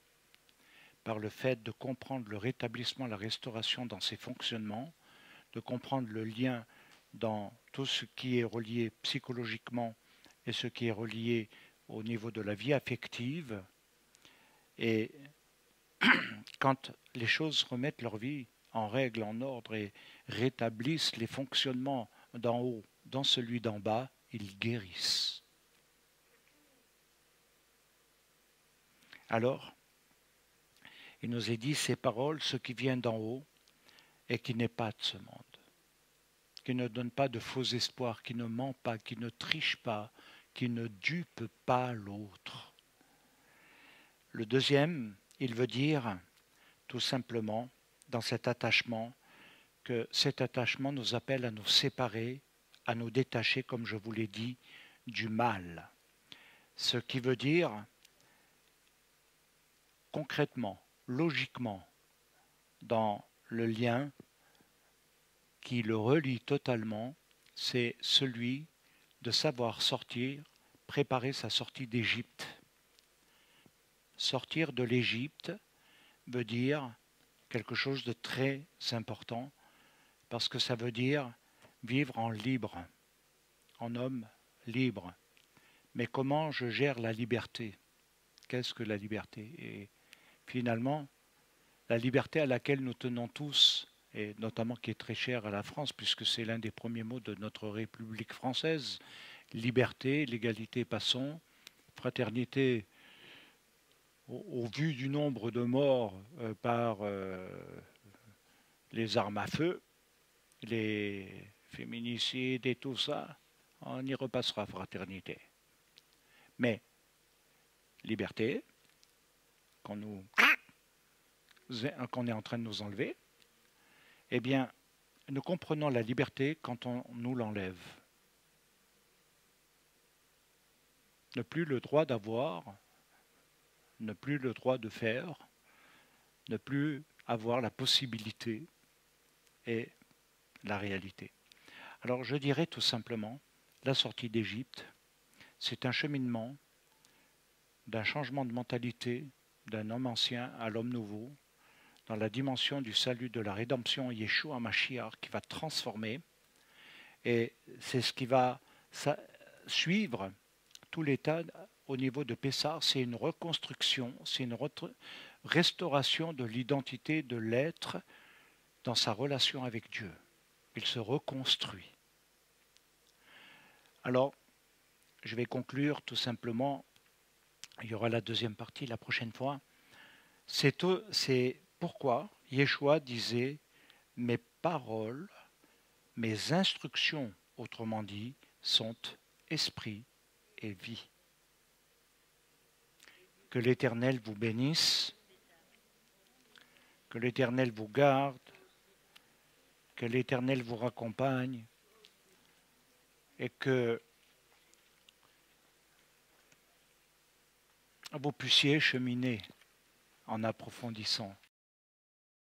[SPEAKER 1] par le fait de comprendre le rétablissement, la restauration dans ses fonctionnements, de comprendre le lien dans tout ce qui est relié psychologiquement et ce qui est relié au niveau de la vie affective. Et quand les choses remettent leur vie en règle, en ordre et rétablissent les fonctionnements d'en haut dans celui d'en bas, ils guérissent. Alors, il nous est dit ces paroles, ce qui vient d'en haut et qui n'est pas de ce monde, qui ne donne pas de faux espoirs, qui ne ment pas, qui ne triche pas, qui ne dupe pas l'autre. Le deuxième, il veut dire tout simplement dans cet attachement que cet attachement nous appelle à nous séparer, à nous détacher, comme je vous l'ai dit, du mal. Ce qui veut dire concrètement, logiquement, dans le lien qui le relie totalement, c'est celui de savoir sortir, préparer sa sortie d'Égypte. Sortir de l'Égypte veut dire quelque chose de très important, parce que ça veut dire vivre en libre, en homme libre. Mais comment je gère la liberté? Qu'est-ce que la liberté? Et finalement, la liberté à laquelle nous tenons tous, et notamment qui est très chère à la France, puisque c'est l'un des premiers mots de notre République française, liberté, l'égalité, passons, fraternité, au, vu du nombre de morts euh, par euh, les armes à feu, les féminicides et tout ça, on y repassera fraternité. Mais liberté, qu'on nous qu'on est en train de nous enlever, eh bien, nous comprenons la liberté quand on nous l'enlève. Ne plus le droit d'avoir ne plus le droit de faire, ne plus avoir la possibilité et la réalité. Alors je dirais tout simplement, la sortie d'Égypte, c'est un cheminement d'un changement de mentalité d'un homme ancien à l'homme nouveau, dans la dimension du salut de la rédemption Yeshua Mashiach qui va transformer. Et c'est ce qui va suivre tout l'état au niveau de Pessar. C'est une reconstruction, c'est une restauration de l'identité de l'être dans sa relation avec Dieu. Il se reconstruit. Alors, je vais conclure tout simplement. Il y aura la deuxième partie la prochaine fois. C'est pourquoi Yeshua disait Mes paroles, mes instructions, autrement dit, sont esprit et vie. Que l'Éternel vous bénisse, que l'Éternel vous garde, que l'Éternel vous raccompagne et que vous puissiez cheminer en approfondissant